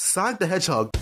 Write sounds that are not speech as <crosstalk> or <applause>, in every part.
Sonic the Hedgehog.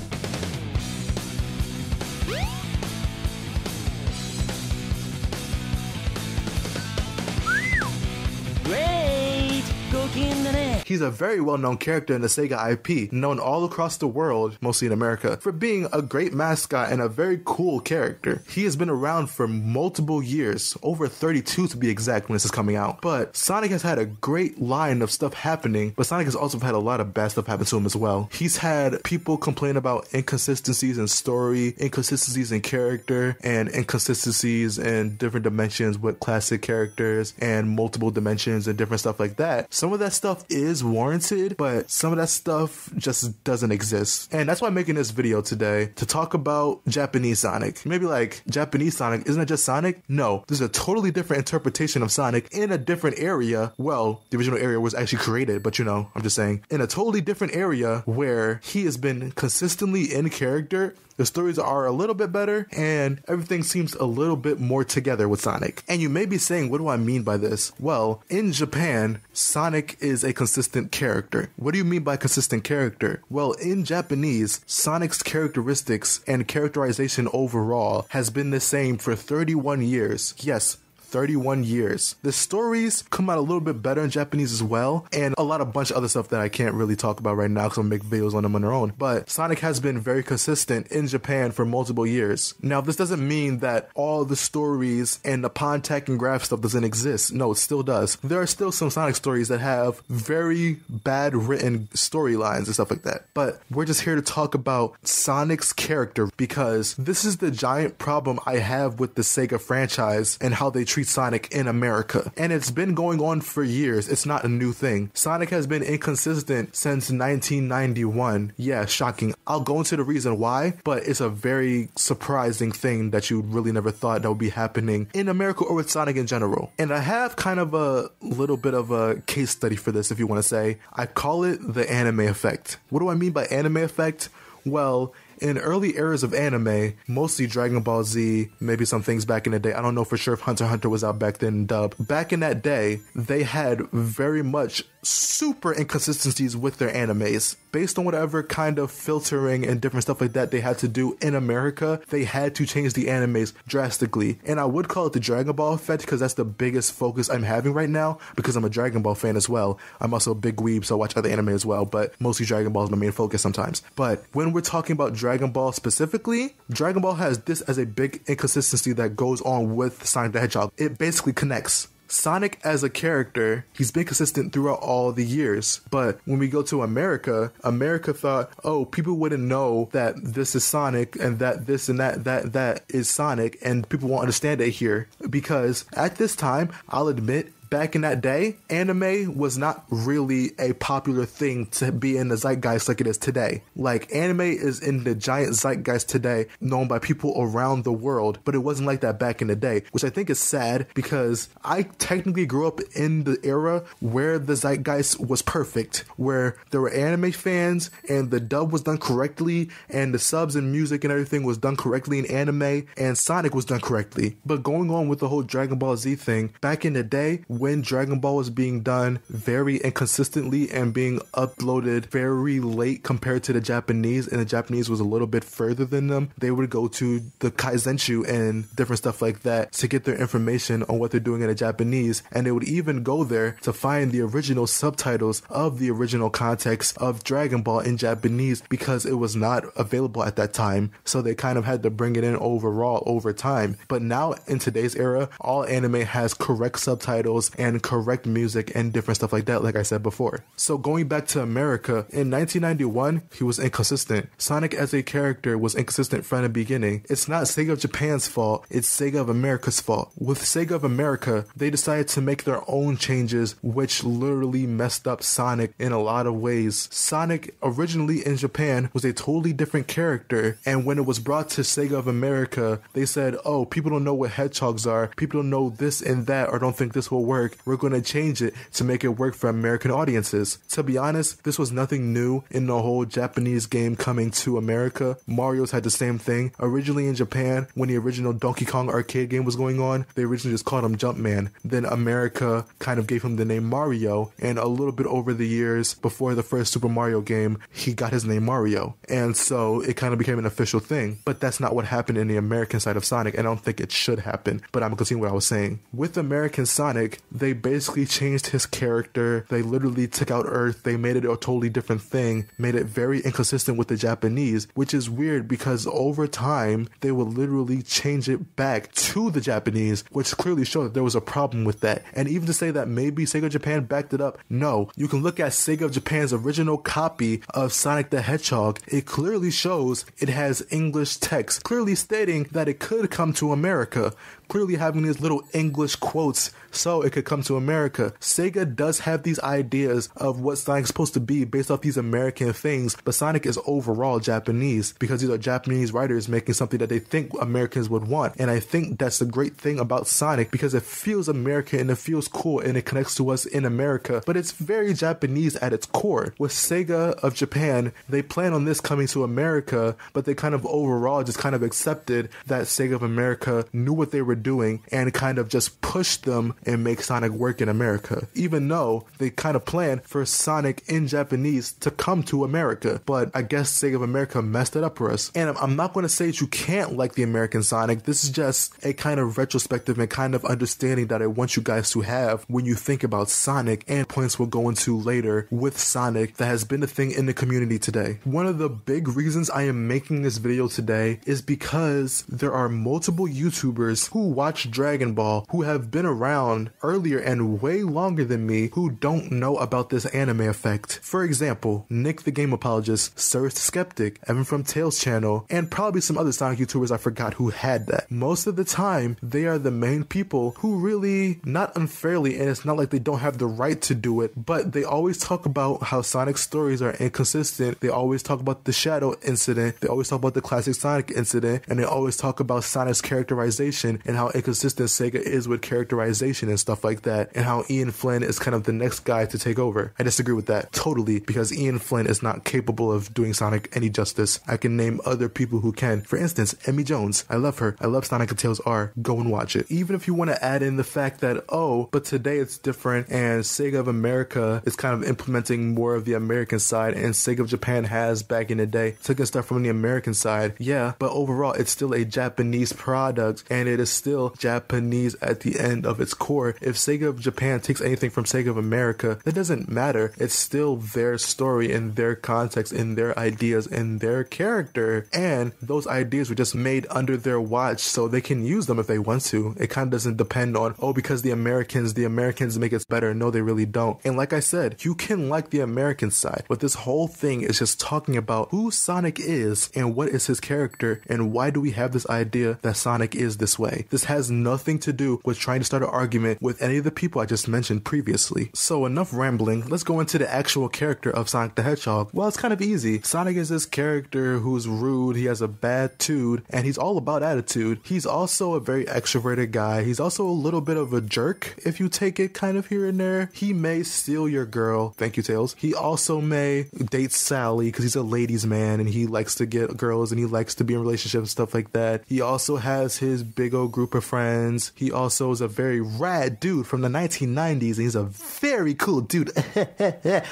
He's a very well known character in the Sega IP, known all across the world, mostly in America, for being a great mascot and a very cool character. He has been around for multiple years, over 32 to be exact when this is coming out. But Sonic has had a great line of stuff happening, but Sonic has also had a lot of bad stuff happen to him as well. He's had people complain about inconsistencies in story, inconsistencies in character, and inconsistencies in different dimensions with classic characters and multiple dimensions and different stuff like that. Some of that stuff is warranted, but some of that stuff just doesn't exist. And that's why I'm making this video today to talk about Japanese Sonic. Maybe like Japanese Sonic, isn't it just Sonic? No, there's a totally different interpretation of Sonic in a different area. Well, the original area was actually created, but you know, I'm just saying, in a totally different area where he has been consistently in character the stories are a little bit better and everything seems a little bit more together with Sonic. And you may be saying, what do I mean by this? Well, in Japan, Sonic is a consistent character. What do you mean by consistent character? Well, in Japanese, Sonic's characteristics and characterization overall has been the same for 31 years. Yes, 31 years. The stories come out a little bit better in Japanese as well, and a lot of bunch of other stuff that I can't really talk about right now because I'll make videos on them on their own. But Sonic has been very consistent in Japan for multiple years. Now, this doesn't mean that all the stories and the Pontac and Graff stuff doesn't exist. No, it still does. There are still some Sonic stories that have very bad written storylines and stuff like that. But we're just here to talk about Sonic's character because this is the giant problem I have with the Sega franchise and how they treat Sonic in America. And it's been going on for years. It's not a new thing. Sonic has been inconsistent since 1991. Yeah, shocking. I'll go into the reason why, but it's a very surprising thing that you really never thought that would be happening in America or with Sonic in general. And I have kind of a little bit of a case study for this, if you want to say. I call it the anime effect. What do I mean by anime effect? Well, in early eras of anime, mostly Dragon Ball Z, maybe some things back in the day. I don't know for sure if Hunter Hunter was out back then dub. Back in that day, they had very much super inconsistencies with their animes. Based on whatever kind of filtering and different stuff like that they had to do in America, they had to change the animes drastically. And I would call it the Dragon Ball effect because that's the biggest focus I'm having right now because I'm a Dragon Ball fan as well. I'm also a big weeb, so I watch other anime as well, but mostly Dragon Ball is my main focus sometimes. But when we're talking about Dragon Ball specifically, Dragon Ball has this as a big inconsistency that goes on with Sonic the Hedgehog. It basically connects. Sonic as a character, he's been consistent throughout all the years. But when we go to America, America thought, oh, people wouldn't know that this is Sonic and that this and that, that, that is Sonic, and people won't understand it here. Because at this time, I'll admit, back in that day, anime was not really a popular thing to be in the zeitgeist like it is today. Like, anime is in the giant zeitgeist today, known by people around the world, but it wasn't like that back in the day, which I think is sad because I technically grew up in the era where the zeitgeist was perfect, where there were anime fans and the dub was done correctly, and the subs and music and everything was done correctly in anime, and Sonic was done correctly. But going on with the whole Dragon Ball Z thing, back in the day, when Dragon Ball was being done very inconsistently and being uploaded very late compared to the Japanese, and the Japanese was a little bit further than them, they would go to the Kanzenshuu and different stuff like that to get their information on what they're doing in the Japanese, and they would even go there to find the original subtitles of the original context of Dragon Ball in Japanese because it was not available at that time. So they kind of had to bring it in overall over time. But now in today's era, all anime has correct subtitles and correct music and different stuff like that, like I said before. So going back to America, in 1991, he was inconsistent. Sonic as a character was inconsistent from the beginning. It's not Sega of Japan's fault, it's Sega of America's fault. With Sega of America, they decided to make their own changes, which literally messed up Sonic in a lot of ways. Sonic originally in Japan was a totally different character, and when it was brought to Sega of America, they said, oh, people don't know what hedgehogs are, people don't know this and that, or don't think this will work work, we're going to change it to make it work for American audiences. To be honest, this was nothing new in the whole Japanese game coming to America. Mario's had the same thing. Originally in Japan, when the original Donkey Kong arcade game was going on, they originally just called him Jumpman. Then America kind of gave him the name Mario, and a little bit over the years before the first Super Mario game, he got his name Mario. And so it kind of became an official thing. But that's not what happened in the American side of Sonic, and I don't think it should happen. But I'm continue what I was saying. With American Sonic, they basically changed his character. They literally took out Earth, they made it a totally different thing, made it very inconsistent with the Japanese, which is weird because over time they would literally change it back to the Japanese, which clearly showed that there was a problem with that. And even to say that maybe Sega Japan backed it up, no. You can look at Sega Japan's original copy of Sonic the Hedgehog. It clearly shows it has English text, clearly stating that it could come to America clearly having these little English quotes so it could come to America. Sega does have these ideas of what Sonic's supposed to be based off these American things, but Sonic is overall Japanese because these are Japanese writers making something that they think Americans would want. And I think that's the great thing about Sonic because it feels American and it feels cool and it connects to us in America, but it's very Japanese at its core. With Sega of Japan, they plan on this coming to America, but they kind of overall just kind of accepted that Sega of America knew what they were doing and kind of just pushed them and make Sonic work in America. Even though they kind of planned for Sonic in Japanese to come to America, but I guess Sega of America messed it up for us. And I'm- not going to say that you can't like the American Sonic. This is just a kind of retrospective and kind of understanding that I want you guys to have when you think about Sonic and points we'll go into later with Sonic that has been a thing in the community today. One of the big reasons I am making this video today is because there are multiple YouTubers who watch Dragon Ball who have been around earlier and way longer than me who don't know about this anime effect. For example, Nick the Game Apologist, Sir Skeptic, Evan from Tails channel, and probably some other Sonic YouTubers I forgot who had that. Most of the time, they are the main people who really, not unfairly, and it's not like they don't have the right to do it, but they always talk about how Sonic stories are inconsistent. They always talk about the Shadow incident. They always talk about the classic Sonic incident, and they always talk about Sonic's characterization and how inconsistent Sega is with characterization and stuff like that, and how Ian Flynn is kind of the next guy to take over. I disagree with that totally because Ian Flynn is not capable of doing Sonic any justice. I can name other people who can. For instance, Emmy Jones. I love her. I love Sonic and Tails R. Go and watch it. Even if you want to add in the fact that, oh, but today it's different and Sega of America is kind of implementing more of the American side and Sega of Japan has back in the day taken stuff from the American side. Yeah, but overall it's still a Japanese product and it is still Japanese at the end of its core. If Sega of Japan takes anything from Sega of America, that doesn't matter. It's still their story in their context, in their ideas, in their character. And those ideas were just made under their watch so they can use them if they want to. It kind of doesn't depend on, oh, because the Americans, the Americans make it better. No, they really don't. And like I said, you can like the American side, but this whole thing is just talking about who Sonic is and what is his character and why do we have this idea that Sonic is this way. This has nothing to do with trying to start an argument with any of the people I just mentioned previously. So enough rambling. Let's go into the actual character of Sonic the Hedgehog. Well, it's kind of easy. Sonic is this character who's rude, he has a bad tude, and he's all about attitude. He's also a very extroverted guy. He's also a little bit of a jerk if you take it kind of here and there. He may steal your girl. Thank you, Tails. He also may date Sally because he's a ladies' man and he likes to get girls and he likes to be in relationships and stuff like that. He also has his big old group of friends. He also is a very rad dude from the 1990s and he's a very cool dude. <laughs>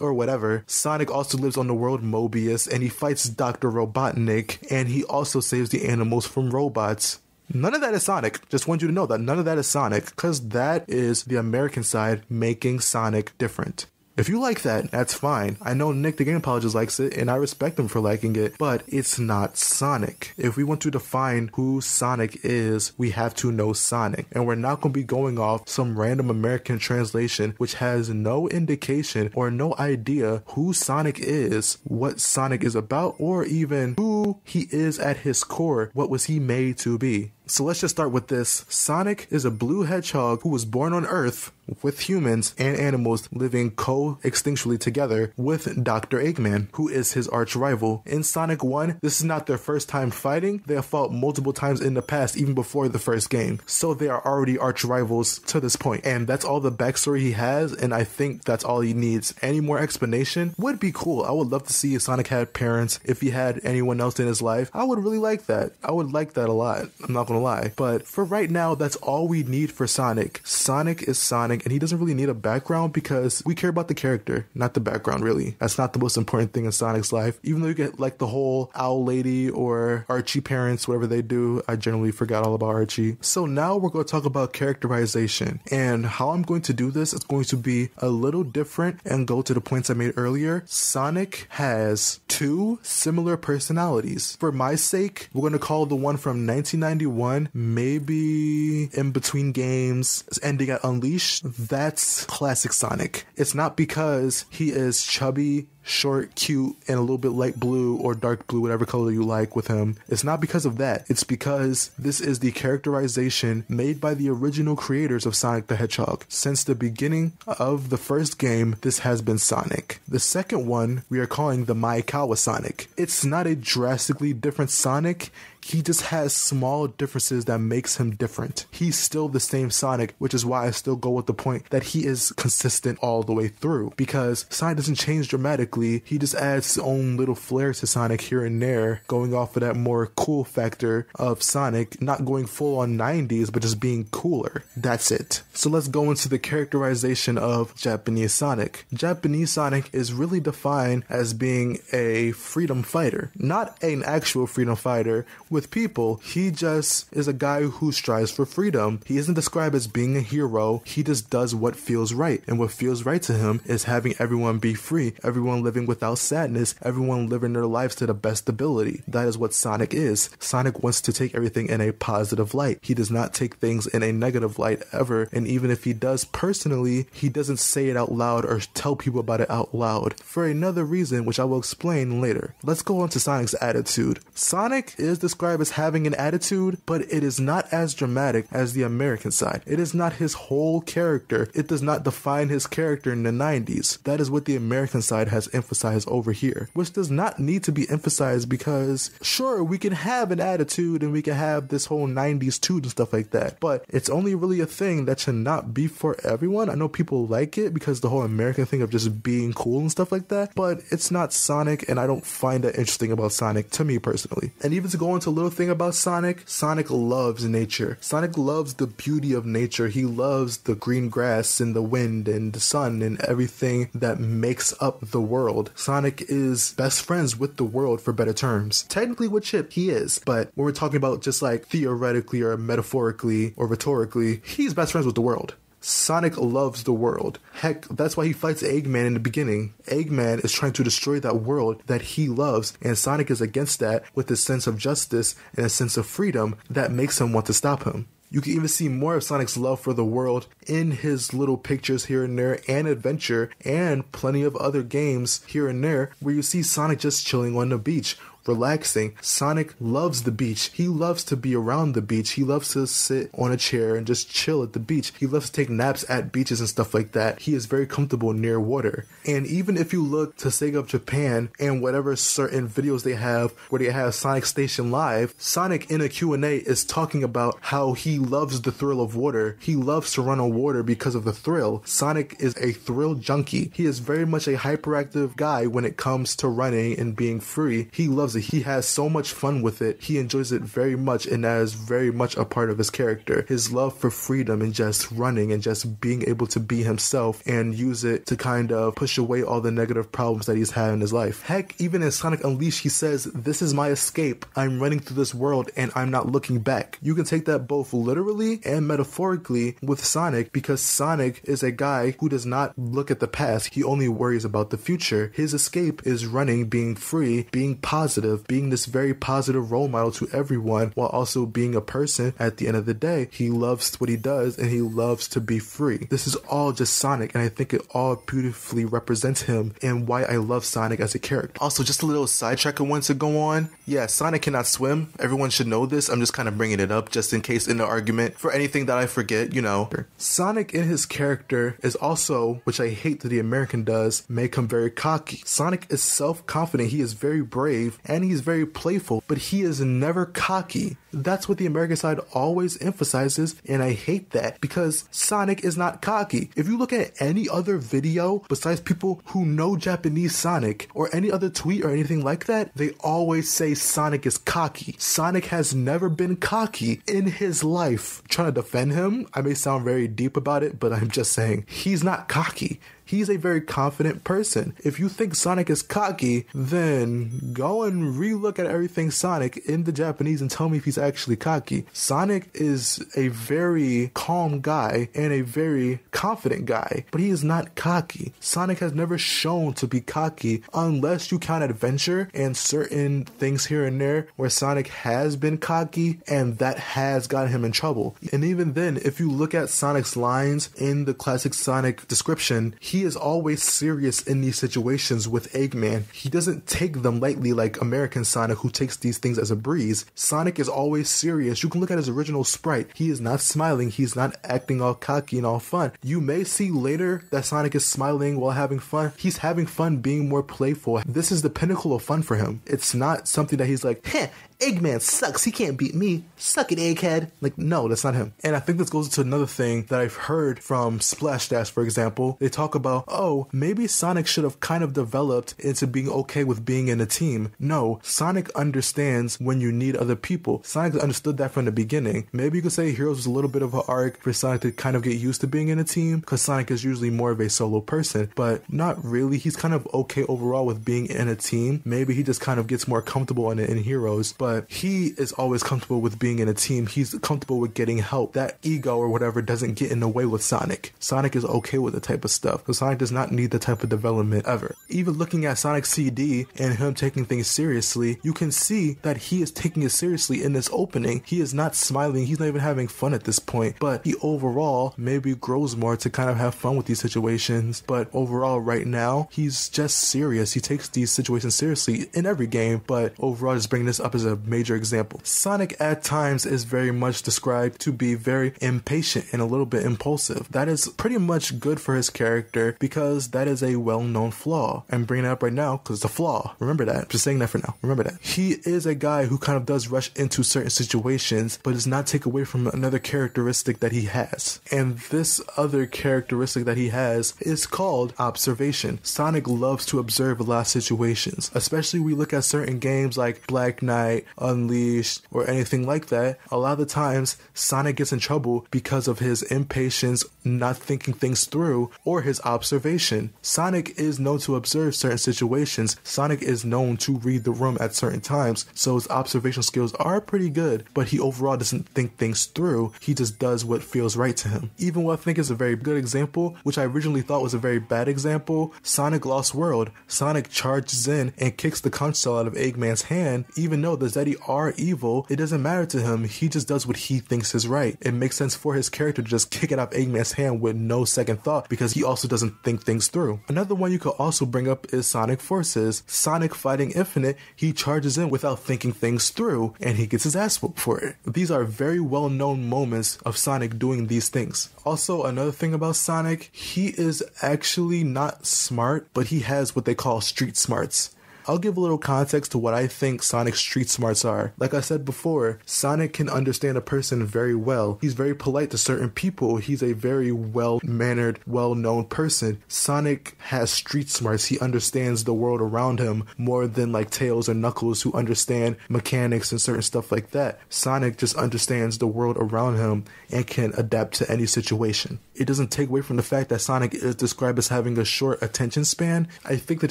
or whatever. Sonic also lives on the world Mobius and he fights Dr. Robotnik and he also saves the animals from robots. None of that is Sonic. Just want you to know that none of that is Sonic because that is the American side making Sonic different. If you like that, that's fine. I know Nick the Game Apologist likes it, and I respect him for liking it, but it's not Sonic. If we want to define who Sonic is, we have to know Sonic. And we're not going to be going off some random American translation which has no indication or no idea who Sonic is, what Sonic is about, or even who he is at his core. What was he made to be? So let's just start with this. Sonic is a blue hedgehog who was born on Earth with humans and animals living co-extinctually together with Dr. Eggman, who is his arch rival. In Sonic 1, this is not their first time fighting. They have fought multiple times in the past, even before the first game. So they are already arch rivals to this point. And that's all the backstory he has, and I think that's all he needs. Any more explanation would be cool. I would love to see if Sonic had parents, if he had anyone else in his life. I would really like that. I would like that a lot. I'm not gonna lie. But for right now, that's all we need for Sonic. Sonic is Sonic, and he doesn't really need a background because we care about the character, not the background, really. That's not the most important thing in Sonic's life. Even though you get like the whole Owl Lady or Archie parents, whatever they do, I generally forgot all about Archie. So now we're going to talk about characterization. And how I'm going to do this is going to be a little different and go to the points I made earlier. Sonic has two similar personalities. For my sake, we're going to call the one from 1991, maybe in between games, ending at Unleash. That's classic Sonic. It's not because he is chubby short, cute, and a little bit light blue or dark blue, whatever color you like with him. It's not because of that. It's because this is the characterization made by the original creators of Sonic the Hedgehog. Since the beginning of the first game, this has been Sonic. The second one we are calling the Maekawa Sonic. It's not a drastically different Sonic. He just has small differences that makes him different. He's still the same Sonic, which is why I still go with the point that he is consistent all the way through. Because Sonic doesn't change dramatically, he just adds his own little flair to Sonic here and there, going off of that more cool factor of Sonic, not going full on 90s, but just being cooler. That's it. So let's go into the characterization of Japanese Sonic. Japanese Sonic is really defined as being a freedom fighter, not an actual freedom fighter with people. He just is a guy who strives for freedom. He isn't described as being a hero. He just does what feels right. And what feels right to him is having everyone be free, everyone living without sadness, everyone living their lives to the best ability. That is what Sonic is. Sonic wants to take everything in a positive light. He does not take things in a negative light ever. And even if he does personally, he doesn't say it out loud or tell people about it out loud for another reason, which I will explain later. Let's go on to Sonic's attitude. Sonic is described as having an attitude, but it is not as dramatic as the American side. It is not his whole character. It does not define his character in the 90s. That is what the American side has emphasized over here, which does not need to be emphasized because, sure, we can have an attitude and we can have this whole 90s too and stuff like that, but it's only really a thing that should not be for everyone. I know people like it because the whole American thing of just being cool and stuff like that, but it's not Sonic, and I don't find that interesting about Sonic to me personally. And even to go into little thing about Sonic, Sonic loves nature. Sonic loves the beauty of nature. He loves the green grass and the wind and the sun and everything that makes up the world. Sonic is best friends with the world for better terms. Technically with Chip, he is, but when we're talking about just like theoretically or metaphorically or rhetorically, he's best friends with the world. Sonic loves the world. Heck, that's why he fights Eggman in the beginning. Eggman is trying to destroy that world that he loves, and Sonic is against that with a sense of justice and a sense of freedom that makes him want to stop him. You can even see more of Sonic's love for the world in his little pictures here and there and adventure and plenty of other games here and there where you see Sonic just chilling on the beach relaxing. Sonic loves the beach. He loves to be around the beach. He loves to sit on a chair and just chill at the beach. He loves to take naps at beaches and stuff like that. He is very comfortable near water. And even if you look to Sega of Japan and whatever certain videos they have where they have Sonic Station Live, Sonic in a Q&A is talking about how he loves the thrill of water. He loves to run on water because of the thrill. Sonic is a thrill junkie. He is very much a hyperactive guy when it comes to running and being free. He loves He has so much fun with it. He enjoys it very much, and that is very much a part of his character. His love for freedom and just running and just being able to be himself and use it to kind of push away all the negative problems that he's had in his life. Heck, even in Sonic Unleashed, he says, This is my escape. I'm running through this world and I'm not looking back. You can take that both literally and metaphorically with Sonic because Sonic is a guy who does not look at the past. He only worries about the future. His escape is running, being free, being positive positive, being this very positive role model to everyone while also being a person at the end of the day. He loves what he does and he loves to be free. This is all just Sonic, and I think it all beautifully represents him and why I love Sonic as a character. Also, just a little sidetrack I want to go on. Yeah, Sonic cannot swim. Everyone should know this. I'm just kind of bringing it up just in case in the argument for anything that I forget, you know. Sonic in his character is also, which I hate that the American does, make him very cocky. Sonic is self confident, he is very brave, and he's very playful, but he is never cocky. That's what the American side always emphasizes, and I hate that because Sonic is not cocky. If you look at any other video besides people who know Japanese Sonic or any other tweet or anything like that, they always say Sonic is cocky. Sonic has never been cocky in his life. trying to defend him, I may sound very deep about it, but I'm just saying he's not cocky. He's a very confident person. If you think Sonic is cocky, then go and relook at everything Sonic in the Japanese and tell me if he's actually cocky. Sonic is a very calm guy and a very confident guy, but he is not cocky. Sonic has never shown to be cocky unless you count adventure and certain things here and there where Sonic has been cocky and that has gotten him in trouble. And even then, if you look at Sonic's lines in the classic Sonic description, he is always serious in these situations with Eggman. He doesn't take them lightly like American Sonic, who takes these things as a breeze. Sonic is always serious. You can look at his original sprite. He is not smiling, he's not acting all cocky and all fun. You may see later that Sonic is smiling while having fun. He's having fun being more playful. This is the pinnacle of fun for him. It's not something that he's like, heh, Eggman sucks. He can't beat me. Suck it, Egghead. Like, no, that's not him. And I think this goes to another thing that I've heard from Splash Dash, for example. They talk about, oh, maybe Sonic should have kind of developed into being okay with being in a team. No, Sonic understands when you need other people. Sonic understood that from the beginning. Maybe you could say Heroes was a little bit of an arc for Sonic to kind of get used to being in a team because Sonic is usually more of a solo person, but not really. He's kind of okay overall with being in a team. Maybe he just kind of gets more comfortable in it in Heroes, but he is always comfortable with being in a team. He's comfortable with getting help. That ego or whatever doesn't get in the way with Sonic. Sonic is okay with the type of stuff. So Sonic does not need the type of development ever. Even looking at Sonic CD and him taking things seriously, you can see that he is taking it seriously in this opening. He is not smiling. He's not even having fun at this point. But he overall maybe grows more to kind of have fun with these situations. But overall, right now, he's just serious. He takes these situations seriously in every game. But overall, just bringing this up as a major example. Sonic at times is very much described to be very impatient and a little bit impulsive. That is pretty much good for his character because that is a well known flaw. I'm bringing it up right now because it's a flaw. Remember that. just saying that for now. Remember that. He is a guy who kind of does rush into certain situations, but does not take away from another characteristic that he has. And this other characteristic that he has is called observation. Sonic loves to observe a lot of situations, especially we look at certain games like Black Knight, Unleashed, or anything like that. A lot of the times, Sonic gets in trouble because of his impatience, not thinking things through, or his observation. Sonic is known to observe certain situations. Sonic is known to read the room at certain times, so his observation skills are pretty good, but he overall doesn't think things through. He just does what feels right to him. Even what I think is a very good example, which I originally thought was a very bad example, Sonic Lost World. Sonic charges in and kicks the console out of Eggman's hand, even though the Zeti are evil, it doesn't matter to him. He just does what he thinks is right. It makes sense for his character to just kick it out of Eggman's hand with no second thought because he also doesn't think things through. Another one you could also bring up is Sonic Forces. Sonic fighting Infinite, he charges in without thinking things through and he gets his ass whooped for it. These are very well known moments of Sonic doing these things. Also, another thing about Sonic, he is actually not smart, but he has what they call street smarts. I'll give a little context to what I think Sonic's street smarts are. Like I said before, Sonic can understand a person very well. He's very polite to certain people. He's a very well mannered, well known person. Sonic has street smarts. He understands the world around him more than like Tails or Knuckles who understand mechanics and certain stuff like that. Sonic just understands the world around him and can adapt to any situation. It doesn't take away from the fact that Sonic is described as having a short attention span. I think that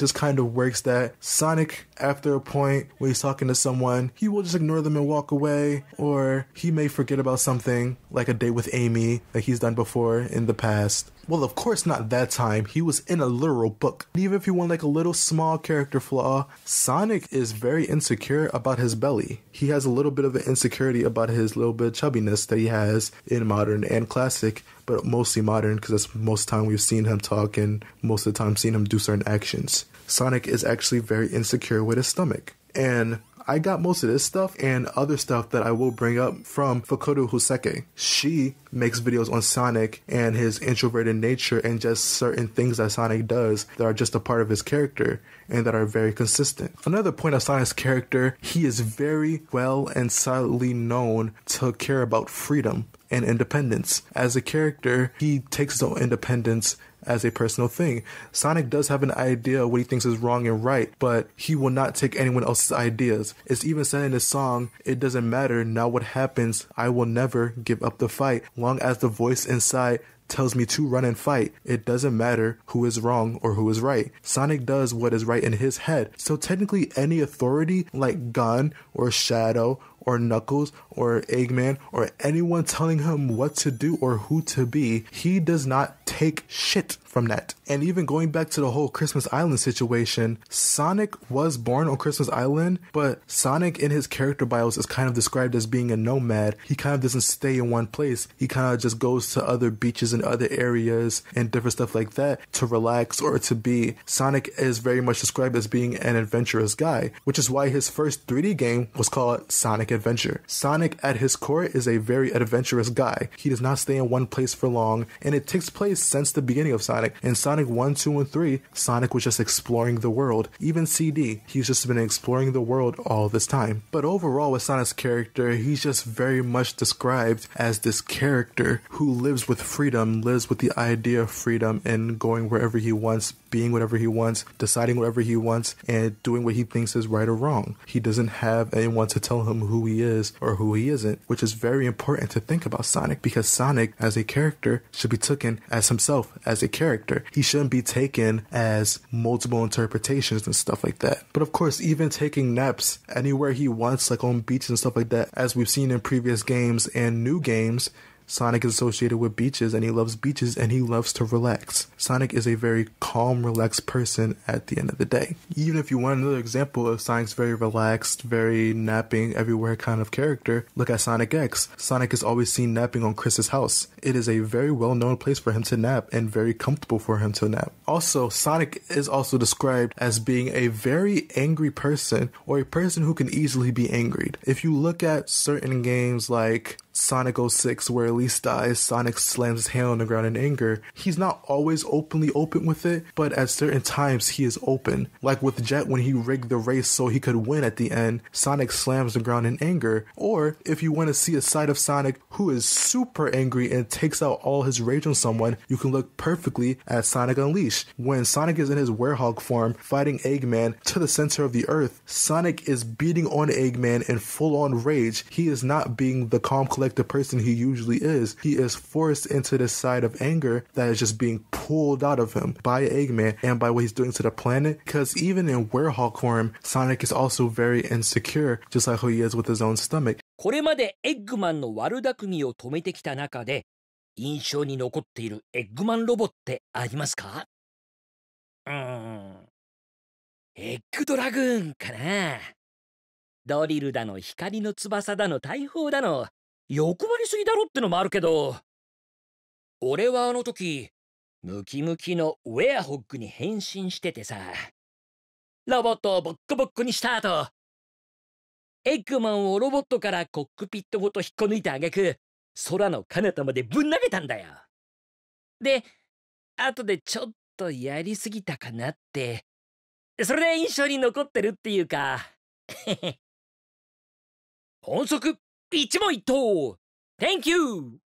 just kind of works that Sonic, after a point when he's talking to someone, he will just ignore them and walk away, or he may forget about something, like a date with Amy, that he's done before in the past. Well, of course not that time. He was in a literal book. Even if you want like a little small character flaw, Sonic is very insecure about his belly. He has a little bit of an insecurity about his little bit of chubbiness that he has in modern and classic, but mostly modern because that's most time we've seen him talk and most of the time seen him do certain actions. Sonic is actually very insecure with his stomach. And I got most of this stuff and other stuff that I will bring up from Fukurou Hoseki. She makes videos on Sonic and his introverted nature and just certain things that Sonic does that are just a part of his character and that are very consistent. Another point of Sonic's character, he is very well and solidly known to care about freedom and independence. As a character, he takes his own independence as a personal thing. Sonic does have an idea of what he thinks is wrong and right, but he will not take anyone else's ideas. It's even said in the song, it doesn't matter now what happens, I will never give up the fight, long as the voice inside tells me to run and fight. It doesn't matter who is wrong or who is right. Sonic does what is right in his head. So technically any authority like Gun or Shadow or Knuckles or Eggman or anyone telling him what to do or who to be, he does not take shit from that. And even going back to the whole Christmas Island situation, Sonic was born on Christmas Island, but Sonic in his character bios is kind of described as being a nomad. He kind of doesn't stay in one place. He kind of just goes to other beaches and other areas and different stuff like that to relax or to be. Sonic is very much described as being an adventurous guy, which is why his first 3D game was called Sonic Adventure. Sonic at his core is a very adventurous guy. He does not stay in one place for long, and it takes place since the beginning of Sonic. In Sonic 1, 2, and 3, Sonic was just exploring the world. Even CD, he's just been exploring the world all this time. But overall, with Sonic's character, he's just very much described as this character who lives with freedom, lives with the idea of freedom and going wherever he wants, being whatever he wants, deciding whatever he wants, and doing what he thinks is right or wrong. He doesn't have anyone to tell him who he is or who he isn't, which is very important to think about Sonic because Sonic, as a character, should be taken as himself as a character. He shouldn't be taken as multiple interpretations and stuff like that. But of course, even taking naps anywhere he wants, like on beaches and stuff like that, as we've seen in previous games and new games, Sonic is associated with beaches and he loves beaches and he loves to relax. Sonic is a very calm, relaxed person at the end of the day. Even if you want another example of Sonic's very relaxed, very napping everywhere kind of character, look at Sonic X. Sonic is always seen napping on Chris's house. It is a very well known place for him to nap and very comfortable for him to nap. Also, Sonic is also described as being a very angry person or a person who can easily be angered. If you look at certain games like Sonic 06 where Elise dies, Sonic slams his hand on the ground in anger. He's not always openly open with it, but at certain times he is open. Like with Jet when he rigged the race so he could win at the end, Sonic slams the ground in anger. Or if you want to see a side of Sonic who is super angry and takes out all his rage on someone, you can look perfectly at Sonic Unleashed. When Sonic is in his werehog form fighting Eggman to the center of the earth, Sonic is beating on Eggman in full on rage. He is not being the calm, collected person he usually is. He is forced into this side of anger that is just being pulled out of him by Eggman and by what he's doing to the planet. Because even in werehog form, Sonic is also very insecure, just like how he is with his own stomach. これまでエッグマンの悪巧みを止めてきた中で 印象に残っているエッグマンロボってありますか？うーん。エッグドラグーンかな。ドリルだの光の翼だの大砲だの欲張りすぎだろってのもあるけど俺はあの時ムキムキのウェアホッグに変身しててさロボットをボッコボッコにした後エッグマンをロボットからコックピットごと引っこ抜いた挙句空の彼方までぶん投げたんだよで後でちょっとやりすぎたかなってそれで印象に残ってるっていうか音速一問一答 Thank you!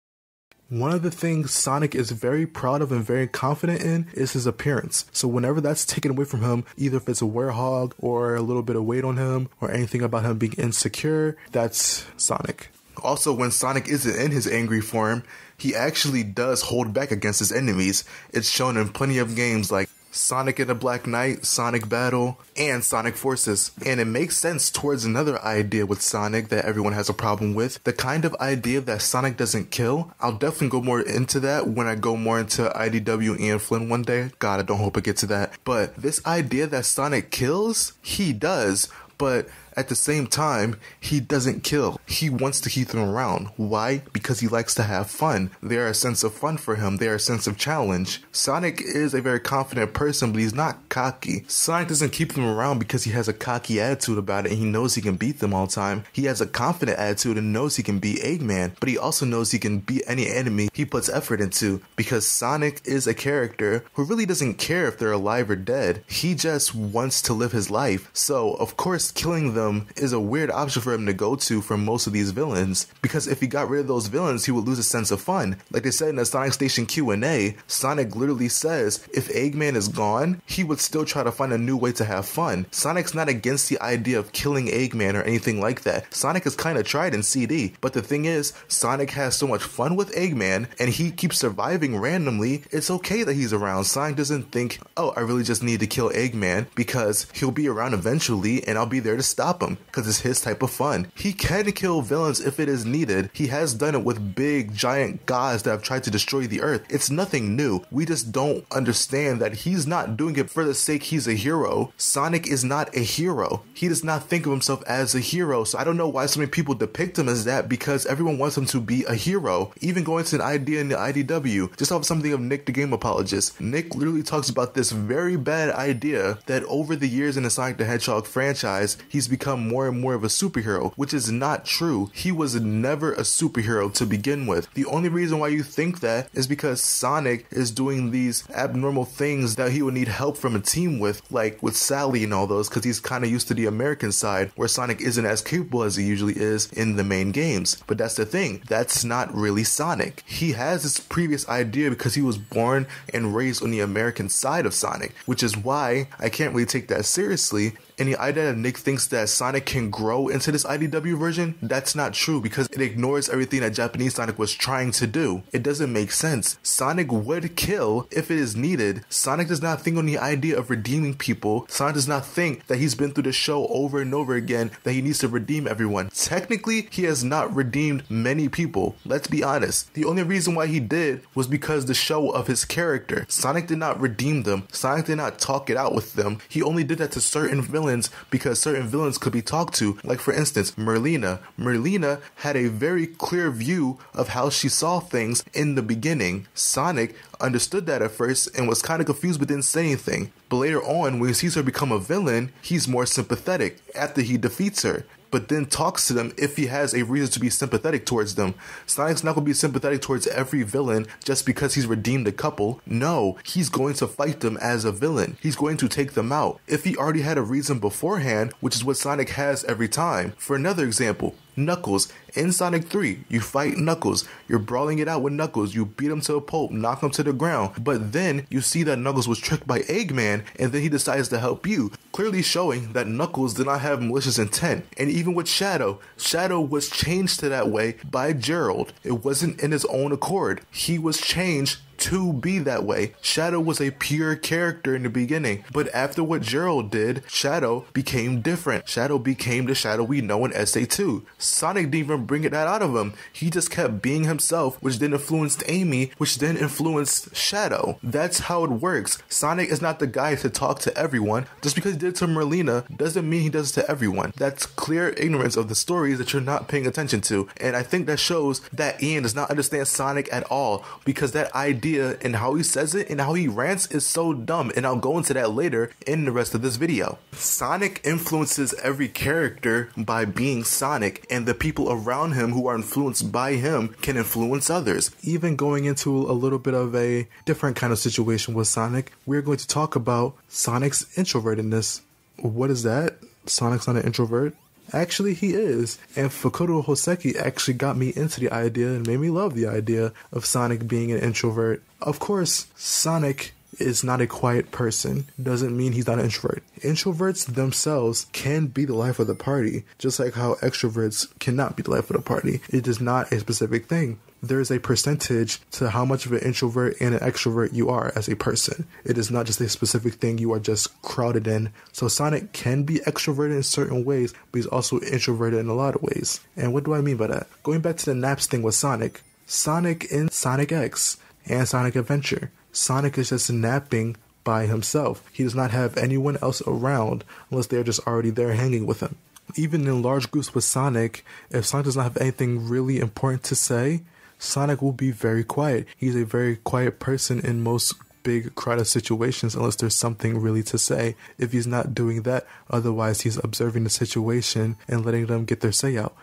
One of the things Sonic is very proud of and very confident in is his appearance. So whenever that's taken away from him, either if it's a werehog or a little bit of weight on him or anything about him being insecure, that's Sonic. Also, when Sonic isn't in his angry form, he actually does hold back against his enemies. It's shown in plenty of games like Sonic and the Black Knight, Sonic Battle, and Sonic Forces. And it makes sense towards another idea with Sonic that everyone has a problem with. The kind of idea that Sonic doesn't kill. I'll definitely go more into that when I go more into IDW and Flynn one day. God, I don't hope I get to that. But this idea that Sonic kills, he does. But at the same time, he doesn't kill. He wants to keep them around. Why? Because he likes to have fun. They're a sense of fun for him. They're a sense of challenge. Sonic is a very confident person, but he's not cocky. Sonic doesn't keep them around because he has a cocky attitude about it and he knows he can beat them all the time. He has a confident attitude and knows he can beat Eggman, but he also knows he can beat any enemy he puts effort into because Sonic is a character who really doesn't care if they're alive or dead. He just wants to live his life. So, of course, killing them is a weird option for him to go to for most of these villains because if he got rid of those villains, he would lose a sense of fun. Like they said in the Sonic Station Q&A, Sonic literally says if Eggman is gone, he would still try to find a new way to have fun. Sonic's not against the idea of killing Eggman or anything like that. Sonic has kind of tried in CD, but the thing is, Sonic has so much fun with Eggman and he keeps surviving randomly. It's okay that he's around. Sonic doesn't think, "Oh, I really just need to kill Eggman because he'll be around eventually and I'll be there to stop him because it's his type of fun. He can kill villains if it is needed. He has done it with big, giant gods that have tried to destroy the earth. It's nothing new. We just don't understand that he's not doing it for the sake he's a hero. Sonic is not a hero. He does not think of himself as a hero. So I don't know why so many people depict him as that because everyone wants him to be a hero. Even going to an idea in the IDW, just off something of Nick the Game Apologist. Nick literally talks about this very bad idea that over the years in the Sonic the Hedgehog franchise, he's become become more and more of a superhero, which is not true. He was never a superhero to begin with. The only reason why you think that is because Sonic is doing these abnormal things that he would need help from a team with, like with Sally and all those, because he's kind of used to the American side where Sonic isn't as capable as he usually is in the main games. But that's the thing, that's not really Sonic. He has this previous idea because he was born and raised on the American side of Sonic, which is why I can't really take that seriously the idea that Nick thinks that Sonic can grow into this IDW version, that's not true because it ignores everything that Japanese Sonic was trying to do. It doesn't make sense. Sonic would kill if it is needed. Sonic does not think on the idea of redeeming people. Sonic does not think that he's been through the show over and over again that he needs to redeem everyone. Technically, he has not redeemed many people. Let's be honest. The only reason why he did was because the show of his character. Sonic did not redeem them. Sonic did not talk it out with them. He only did that to certain villains villains because certain villains could be talked to. Like, for instance, Merlina. Merlina had a very clear view of how she saw things in the beginning. Sonic understood that at first and was kind of confused but didn't say anything. But later on, when he sees her become a villain, he's more sympathetic after he defeats her but then talks to them if he has a reason to be sympathetic towards them. Sonic's not going to be sympathetic towards every villain just because he's redeemed a couple. No, he's going to fight them as a villain. He's going to take them out. If he already had a reason beforehand, which is what Sonic has every time. For another example, Knuckles. In Sonic 3, you fight Knuckles. You're brawling it out with Knuckles. You beat him to a pulp, knock him to the ground. But then you see that Knuckles was tricked by Eggman, and then he decides to help you, clearly showing that Knuckles did not have malicious intent. And even with Shadow, Shadow was changed to that way by Gerald. It wasn't in his own accord. He was changed to be that way. Shadow was a pure character in the beginning, but after what Gerald did, Shadow became different. Shadow became the Shadow we know in SA2. Sonic didn't even bring it that out of him. He just kept being himself, which then influenced Amy, which then influenced Shadow. That's how it works. Sonic is not the guy to talk to everyone. Just because he did to Merlina doesn't mean he does it to everyone. That's clear ignorance of the stories that you're not paying attention to. And I think that shows that Ian does not understand Sonic at all because that idea idea and how he says it and how he rants is so dumb, and I'll go into that later in the rest of this video. Sonic influences every character by being Sonic, and the people around him who are influenced by him can influence others. Even going into a little bit of a different kind of situation with Sonic, we're going to talk about Sonic's introvertedness. What is that? Sonic's not an introvert? Actually, he is. And Fukurou Hoseki actually got me into the idea and made me love the idea of Sonic being an introvert. Of course, Sonic is not a quiet person doesn't mean he's not an introvert. Introverts themselves can be the life of the party, just like how extroverts cannot be the life of the party. It is not a specific thing. There's a percentage to how much of an introvert and an extrovert you are as a person. It is not just a specific thing you are just crowded in. So Sonic can be extroverted in certain ways, but he's also introverted in a lot of ways. And what do I mean by that? Going back to the naps thing with Sonic, Sonic in Sonic X and Sonic Adventure, Sonic is just napping by himself. He does not have anyone else around unless they're just already there hanging with him. Even in large groups with Sonic, if Sonic does not have anything really important to say, Sonic will be very quiet. He's a very quiet person in most big crowded situations unless there's something really to say. If he's not doing that, otherwise he's observing the situation and letting them get their say out.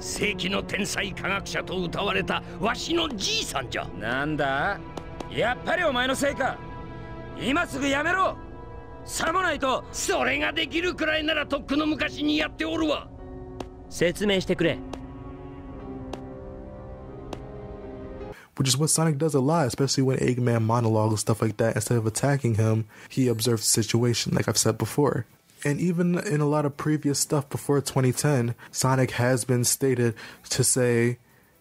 世紀の天才科学者と歌われたわしのじいさんじゃなんだやっぱりお前のせいか今すぐやめろさもないとそれができるくらいならとっくの昔にやっておるわ説明してくれ which is what Sonic does a lot, especially when Eggman monologues and stuff like that. Instead of attacking him, he observes the situation, like I've said before. And even in a lot of previous stuff before 2010, Sonic has been stated to say,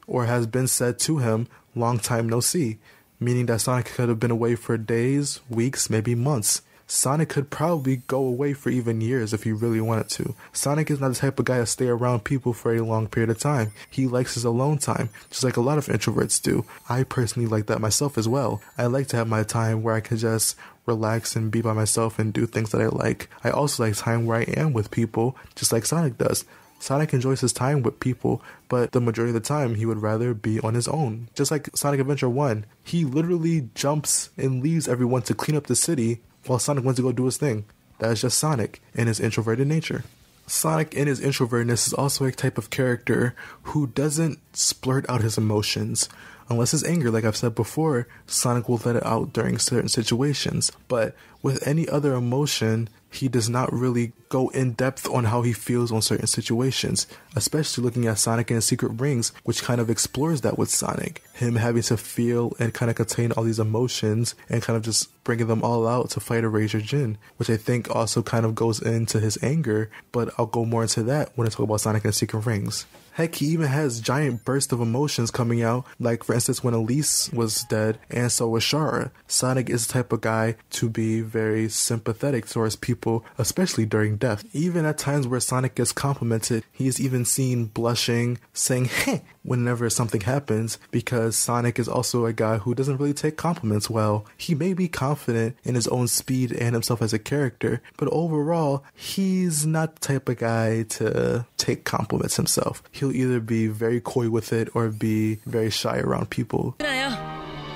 or has been said to him, long time no see, meaning that Sonic could have been away for days, weeks, maybe months. Sonic could probably go away for even years if he really wanted to. Sonic is not the type of guy to stay around people for a long period of time. He likes his alone time, just like a lot of introverts do. I personally like that myself as well. I like to have my time where I can just relax and be by myself and do things that I like. I also like time where I am with people, just like Sonic does. Sonic enjoys his time with people, but the majority of the time he would rather be on his own. Just like Sonic Adventure 1, he literally jumps and leaves everyone to clean up the city while Sonic wants to go do his thing. That is just Sonic in his introverted nature. Sonic, in his introvertness, is also a type of character who doesn't splurt out his emotions. Unless it's anger, like I've said before, Sonic will let it out during certain situations. But with any other emotion, he does not really go in depth on how he feels on certain situations, especially looking at Sonic and Secret Rings, which kind of explores that with Sonic. Him having to feel and kind of contain all these emotions and kind of just bringing them all out to fight Erazor Djinn, which I think also kind of goes into his anger, but I'll go more into that when I talk about Sonic and Secret Rings. Heck, he even has giant bursts of emotions coming out, like for instance when Elise was dead, and so was Shahra. Sonic is the type of guy to be very sympathetic towards people, especially during death. Even at times where Sonic gets complimented, he is even seen blushing, saying heh whenever something happens, because Sonic is also a guy who doesn't really take compliments well. He may be confident in his own speed and himself as a character, but overall, he's not the type of guy to take compliments himself. He'll either be very coy with it or be very shy around people.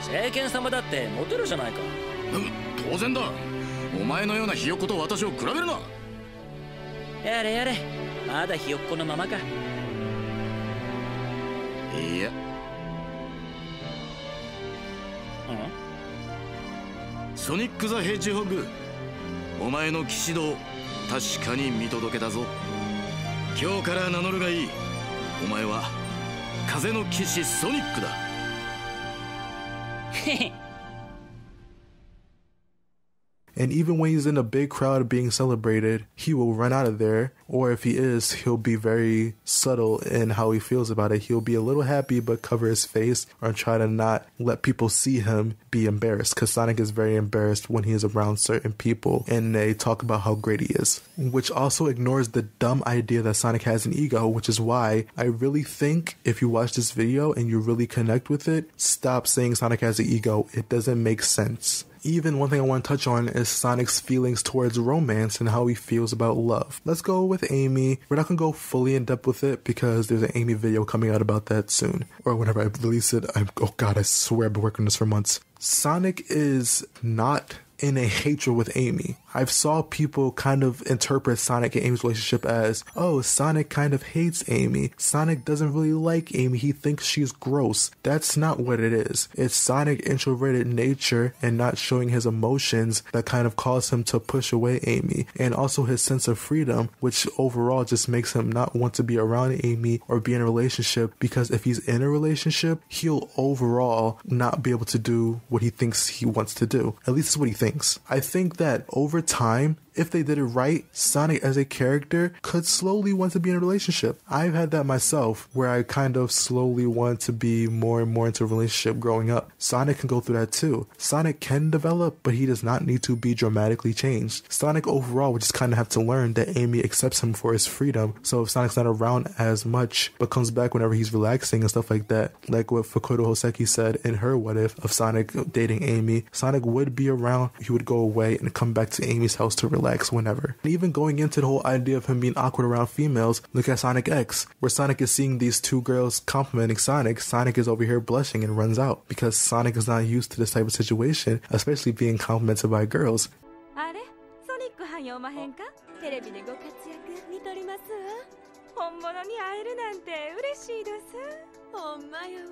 政権様だってモテるじゃないか当然だお前のようなひよこと私を比べるなやれやれまだひよっこのままか <clears throat> いやソニック・ザ・ヘッジホグお前の騎士道確かに見届けたぞ今日から名乗るがいい.お前は風の騎士ソニックだ And even when he's in a big crowd being celebrated, he will run out of there. Or if he is, he'll be very subtle in how he feels about it. He'll be a little happy but cover his face or try to not let people see him be embarrassed. Because Sonic is very embarrassed when he is around certain people and they talk about how great he is. Which also ignores the dumb idea that Sonic has an ego, which is why I really think if you watch this video and you really connect with it, stop saying Sonic has an ego. It doesn't make sense. Even one thing I want to touch on is Sonic's feelings towards romance and how he feels about love. Let's go with Amy. We're not gonna go fully in depth with it because there's an Amy video coming out about that soon. Or whenever I release it, I'm oh god, I swear I've been working on this for months. Sonic is not in a hatred with Amy. I've saw people kind of interpret Sonic and Amy's relationship as, oh, Sonic kind of hates Amy. Sonic doesn't really like Amy. He thinks she's gross. That's not what it is. It's Sonic introverted nature and not showing his emotions that kind of cause him to push away Amy. And also his sense of freedom, which overall just makes him not want to be around Amy or be in a relationship because if he's in a relationship, he'll overall not be able to do what he thinks he wants to do. At least that's what he thinks. I think that over time, if they did it right, Sonic as a character could slowly want to be in a relationship. I've had that myself where I kind of slowly want to be more and more into a relationship growing up. Sonic can go through that too. Sonic can develop, but he does not need to be dramatically changed. Sonic overall would just kind of have to learn that Amy accepts him for his freedom. So if Sonic's not around as much, but comes back whenever he's relaxing and stuff like that, like what Fukurou Hoseki said in her What If of Sonic dating Amy, Sonic would be around, he would go away and come back to Amy's house to relax whenever. And even going into the whole idea of him being awkward around females, look at Sonic X, where Sonic is seeing these two girls complimenting Sonic. Sonic is over here blushing and runs out because Sonic is not used to this type of situation, especially being complimented by girls. あれソニックはん読まへんかテレビでご活躍見とりますわ本物に会えるなんて嬉しいですほんまやわ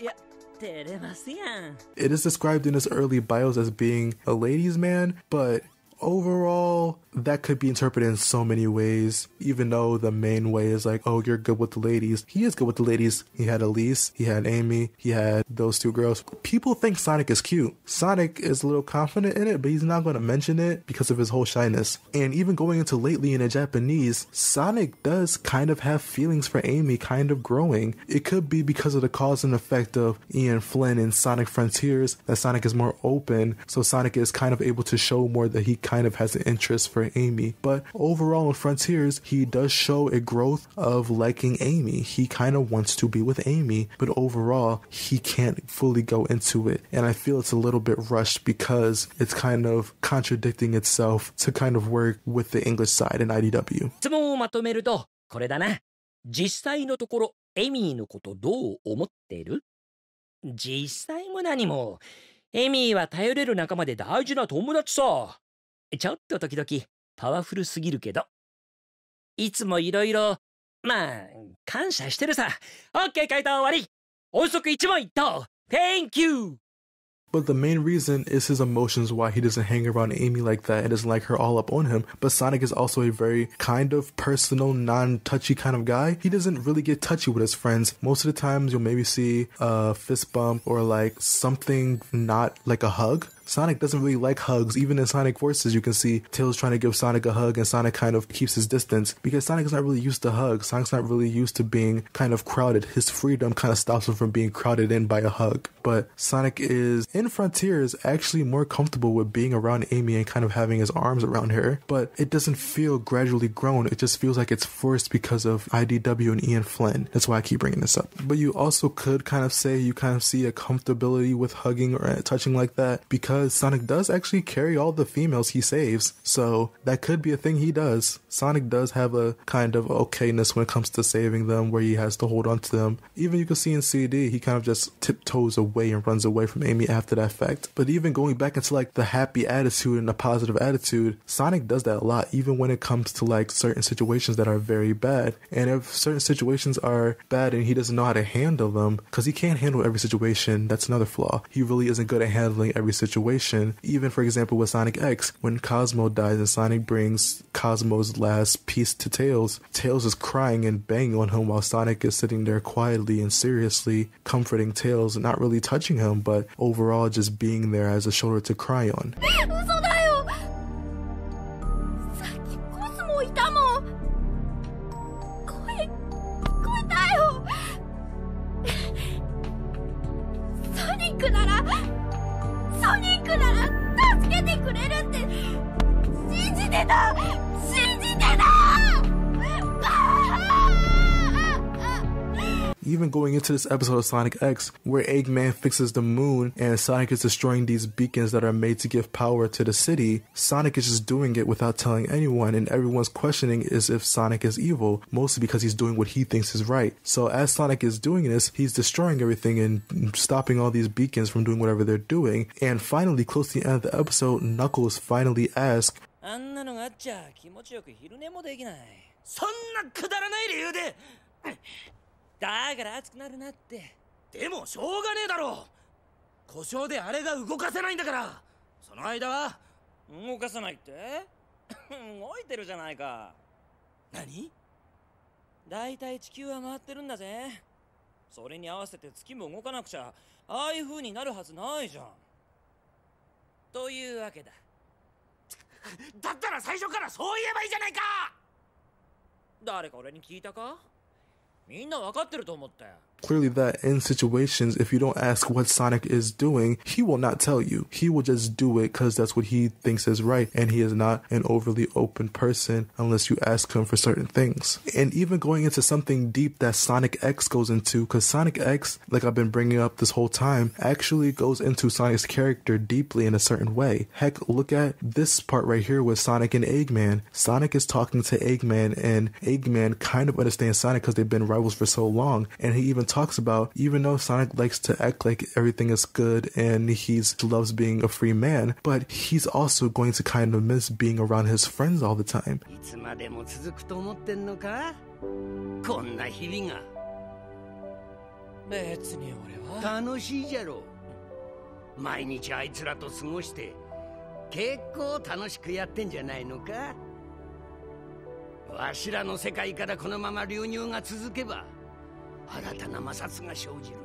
いや照れますやん It is described in his early bios as being a ladies' man, but overall, that could be interpreted in so many ways. Even though the main way is like, oh, you're good with the ladies. He is good with the ladies. He had Elise, he had Amy, he had those two girls. People think Sonic is cute. Sonic is a little confident in it, but he's not going to mention it because of his whole shyness. And even going into lately in the Japanese, Sonic does kind of have feelings for Amy, kind of growing. It could be because of the cause and effect of Ian Flynn in Sonic Frontiers that Sonic is more open, so Sonic is kind of able to show more that he kind of has an interest for Amy. But overall in Frontiers, he does show a growth of liking Amy. He kind of wants to be with Amy, but overall, he can't fully go into it. And I feel it's a little bit rushed because it's kind of contradicting itself to kind of work with the English side in IDW. 質問をまとめると、これだな。実際のところ、エミーのことどう思ってる実際も何も、エミーは頼れる仲間で大事な友達さ。 ちょっと時々パワフルすぎるけど。いつもいろいろ、まあ、感謝してるさ。オッケー回答終わり音速一問一答 !Thank you! But the main reason is his emotions why he doesn't hang around Amy like that and doesn't like her all up on him. But Sonic is also a very kind of personal, non touchy kind of guy. He doesn't really get touchy with his friends. Most of the times you'll maybe see a fist bump or like something not like a hug. Sonic doesn't really like hugs. Even in Sonic Forces, you can see Tails trying to give Sonic a hug, and Sonic kind of keeps his distance because Sonic is not really used to hugs. Sonic's not really used to being kind of crowded. His freedom kind of stops him from being crowded in by a hug. But Sonic is in Frontiers actually more comfortable with being around Amy and kind of having his arms around her. But it doesn't feel gradually grown. It just feels like it's forced because of IDW and Ian Flynn. That's why I keep bringing this up. But you also could kind of say you kind of see a comfortability with hugging or touching like that because Sonic does actually carry all the females he saves. So that could be a thing he does. Sonic does have a kind of okayness when it comes to saving them where he has to hold on to them. Even you can see in CD, he kind of just tiptoes away and runs away from Amy after that fact. But even going back into like the happy attitude and the positive attitude, Sonic does that a lot, even when it comes to like certain situations that are very bad. And if certain situations are bad and he doesn't know how to handle them, because he can't handle every situation, that's another flaw. He really isn't good at handling every situation. Even for example with Sonic X, when Cosmo dies and Sonic brings Cosmo's last piece to Tails, Tails is crying and banging on him while Sonic is sitting there quietly and seriously comforting Tails, not really touching him, but overall just being there as a shoulder to cry on. <laughs> Even going into this episode of Sonic X, where Eggman fixes the moon and Sonic is destroying these beacons that are made to give power to the city, Sonic is just doing it without telling anyone, and everyone's questioning is if Sonic is evil, mostly because he's doing what he thinks is right. So as Sonic is doing this, he's destroying everything and stopping all these beacons from doing whatever they're doing. And finally, close to the end of the episode, Knuckles finally asks, あんなのがあっちゃ気持ちよく昼寝もできない。そんなくだらない理由で だから熱くなるなって。でもしょうがねえだろ故障であれが動かせないんだからその間は動かさないって？<coughs> 動いてるじゃないか。何？だいたい地球は回ってるんだぜ。それに合わせて月も動かなくちゃ、ああいう風になるはずないじゃん。というわけだ。<laughs> だったら最初からそう言えばいいじゃないか誰か俺に聞いたか？みんな分かってると思ったよ。Clearly that in situations, if you don't ask what Sonic is doing, he will not tell you. He will just do it because that's what he thinks is right. And he is not an overly open person unless you ask him for certain things. And even going into something deep that Sonic X goes into, because Sonic X, like I've been bringing up this whole time, actually goes into Sonic's character deeply in a certain way. Heck, look at this part right here with Sonic and Eggman. Sonic is talking to Eggman, and Eggman kind of understands Sonic because they've been rivals for so long. And he even talks about even though Sonic likes to act like everything is good and he loves being a free man, but he's also going to kind of miss being around his friends all the time. いつまでも続くと思ってんのかこんな日々が別に俺は楽しいじゃろ毎日あいつらと過ごして結構楽しくやってんじゃないのかわしらの世界からこのまま流入が続けば 新たな摩擦が生じる。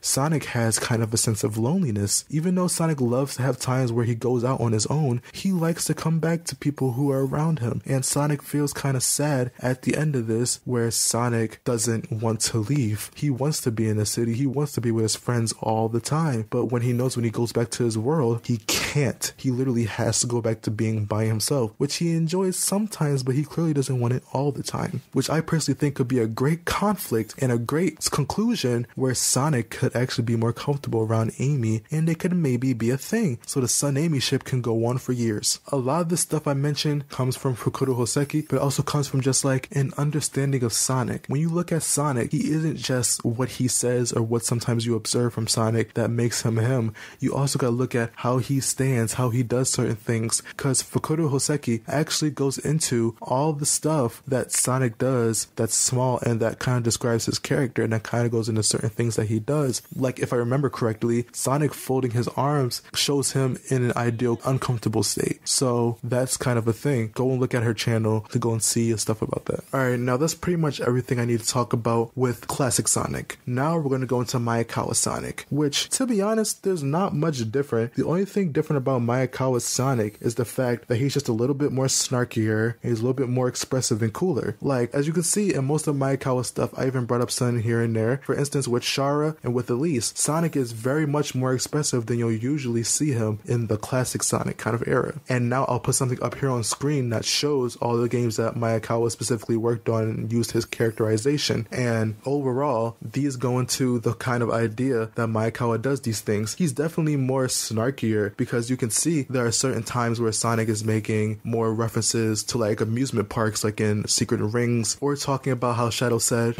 Sonic has kind of a sense of loneliness. Even though Sonic loves to have times where he goes out on his own, he likes to come back to people who are around him. And Sonic feels kind of sad at the end of this, where Sonic doesn't want to leave. He wants to be in the city, he wants to be with his friends all the time. But when he knows when he goes back to his world, he can't. He literally has to go back to being by himself, which he enjoys sometimes, but he clearly doesn't want it all the time. Which I personally think could be a great conflict and a great conclusion where Sonic could actually be more comfortable around Amy and it could maybe be a thing. So the SonAmy ship can go on for years. A lot of the stuff I mentioned comes from Fukurou Hoseki, but also comes from just like an understanding of Sonic. When you look at Sonic, he isn't just what he says or what sometimes you observe from Sonic that makes him him. You also gotta look at how he stands, how he does certain things, because Fukurou Hoseki actually goes into all the stuff that Sonic does that's small and that kind of describes his character and that kind of goes into certain things that he does. Like, if I remember correctly, Sonic folding his arms shows him in an ideal uncomfortable state. So that's kind of a thing. Go and look at her channel to go and see stuff about that. Alright, now that's pretty much everything I need to talk about with Classic Sonic. Now we're going to go into Maekawa Sonic, which, to be honest, there's not much different. The only thing different about Maekawa Sonic is the fact that he's just a little bit more snarkier, he's a little bit more expressive and cooler. Like, as you can see in most of Maekawa stuff, I even brought up some here and there. For instance, with Shahra and with Elise, Sonic is very much more expressive than you'll usually see him in the classic Sonic kind of era. And now I'll put something up here on screen that shows all the games that Maekawa specifically worked on and used his characterization. And overall, these go into the kind of idea that Maekawa does these things. He's definitely more snarkier because you can see there are certain times where Sonic is making more references to like amusement parks, like in Secret Rings, or talking about how Shadow said,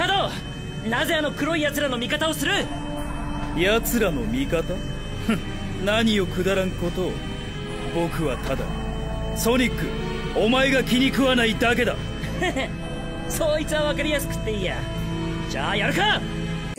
シャドウなぜあの黒い奴らの味方をする？奴らの味方？<laughs> 何をくだらんことを。僕はただソニックお前が気に食わないだけだ。<laughs> そいつは分かりやすくっていいや。じゃあやるか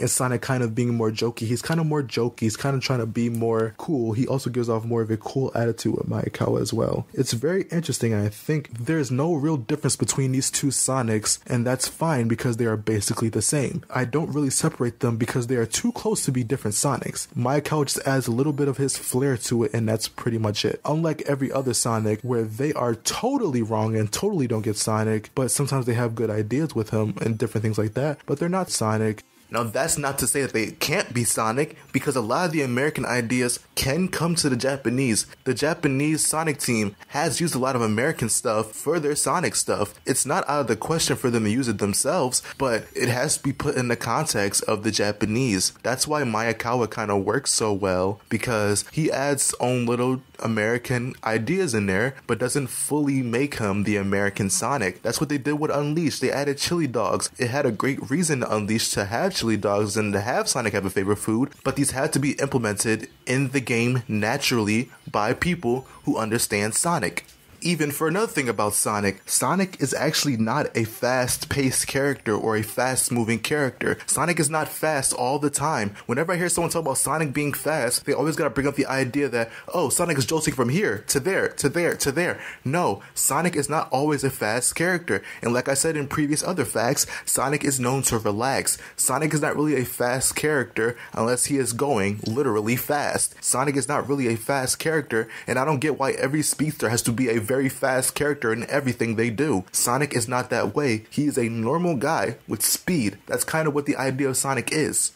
and Sonic kind of being more jokey. He's kind of more jokey. He's kind of trying to be more cool. He also gives off more of a cool attitude with Maekawa as well. It's very interesting. I think there's no real difference between these two Sonics, and that's fine because they are basically the same. I don't really separate them because they are too close to be different Sonics. Maekawa just adds a little bit of his flair to it, and that's pretty much it. Unlike every other Sonic, where they are totally wrong and totally don't get Sonic, but sometimes they have good ideas with him and different things like that, but they're not Sonic. Now, that's not to say that they can't be Sonic, because a lot of the American ideas can come to the Japanese. The Japanese Sonic team has used a lot of American stuff for their Sonic stuff. It's not out of the question for them to use it themselves, but it has to be put in the context of the Japanese. That's why Maekawa kind of works so well, because he adds own little American ideas in there, but doesn't fully make him the American Sonic. That's what they did with Unleash. They added chili dogs. It had a great reason to Unleash to have chili dogs and to have Sonic have a favorite food, but these had to be implemented in the game naturally by people who understand Sonic. Even for another thing about Sonic, Sonic is actually not a fast paced character or a fast moving character. Sonic is not fast all the time. Whenever I hear someone talk about Sonic being fast, they always gotta bring up the idea that, oh, Sonic is jolting from here to there to there to there. No, Sonic is not always a fast character. And like I said in previous other facts, Sonic is known to relax. Sonic is not really a fast character unless he is going literally fast. Sonic is not really a fast character, and I don't get why every speedster has to be a very fast character in everything they do. Sonic is not that way. He is a normal guy with speed. That's kind of what the idea of Sonic is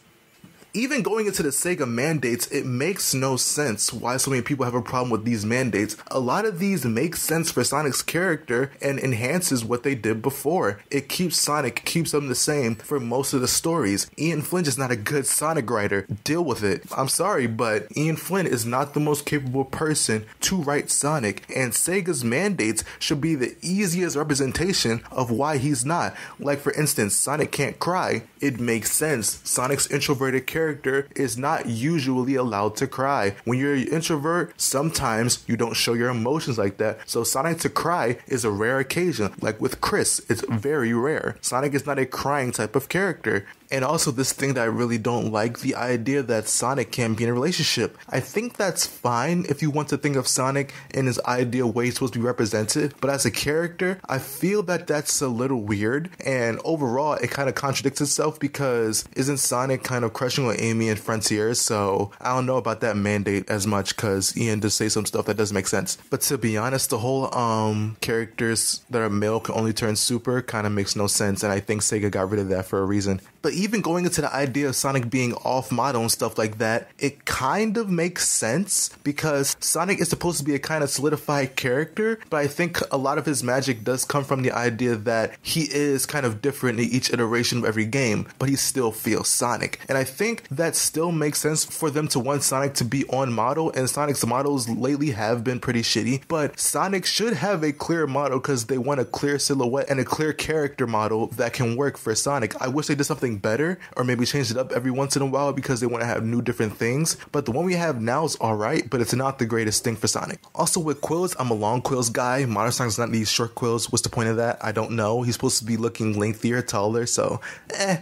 even going into the Sega mandates, it makes no sense why so many people have a problem with these mandates. A lot of these make sense for Sonic's character and enhances what they did before. It keeps Sonic, keeps them the same for most of the stories. Ian Flynn is not a good Sonic writer. Deal with it. I'm sorry, but Ian Flynn is not the most capable person to write Sonic, and Sega's mandates should be the easiest representation of why he's not. Like, for instance, Sonic can't cry. It makes sense. Sonic's introverted character character is not usually allowed to cry. When you're an introvert, sometimes you don't show your emotions like that. So Sonic to cry is a rare occasion. Like with Chris, it's very rare. Sonic is not a crying type of character. And also, this thing that I really don't like the idea that Sonic can be in a relationship. I think that's fine if you want to think of Sonic in his ideal way he's supposed to be represented, but as a character, I feel that that's a little weird. And overall, it kind of contradicts itself because isn't Sonic kind of crushing on Amy and Frontier? So I don't know about that mandate as much because Ian does say some stuff that doesn't make sense. But to be honest, the whole um characters that are male can only turn super kind of makes no sense, and I think Sega got rid of that for a reason. But even going into the idea of Sonic being off model and stuff like that, it kind of makes sense because Sonic is supposed to be a kind of solidified character, but I think a lot of his magic does come from the idea that he is kind of different in each iteration of every game, but he still feels Sonic. And I think that still makes sense for them to want Sonic to be on model, and Sonic's models lately have been pretty shitty, but Sonic should have a clear model because they want a clear silhouette and a clear character model that can work for Sonic. I wish they did something better or maybe change it up every once in a while because they want to have new different things. But the one we have now is alright, but it's not the greatest thing for Sonic. Also with quills, I'm a long quills guy. Modern Sonic's not these short quills. What's the point of that? I don't know. He's supposed to be looking lengthier, taller, so eh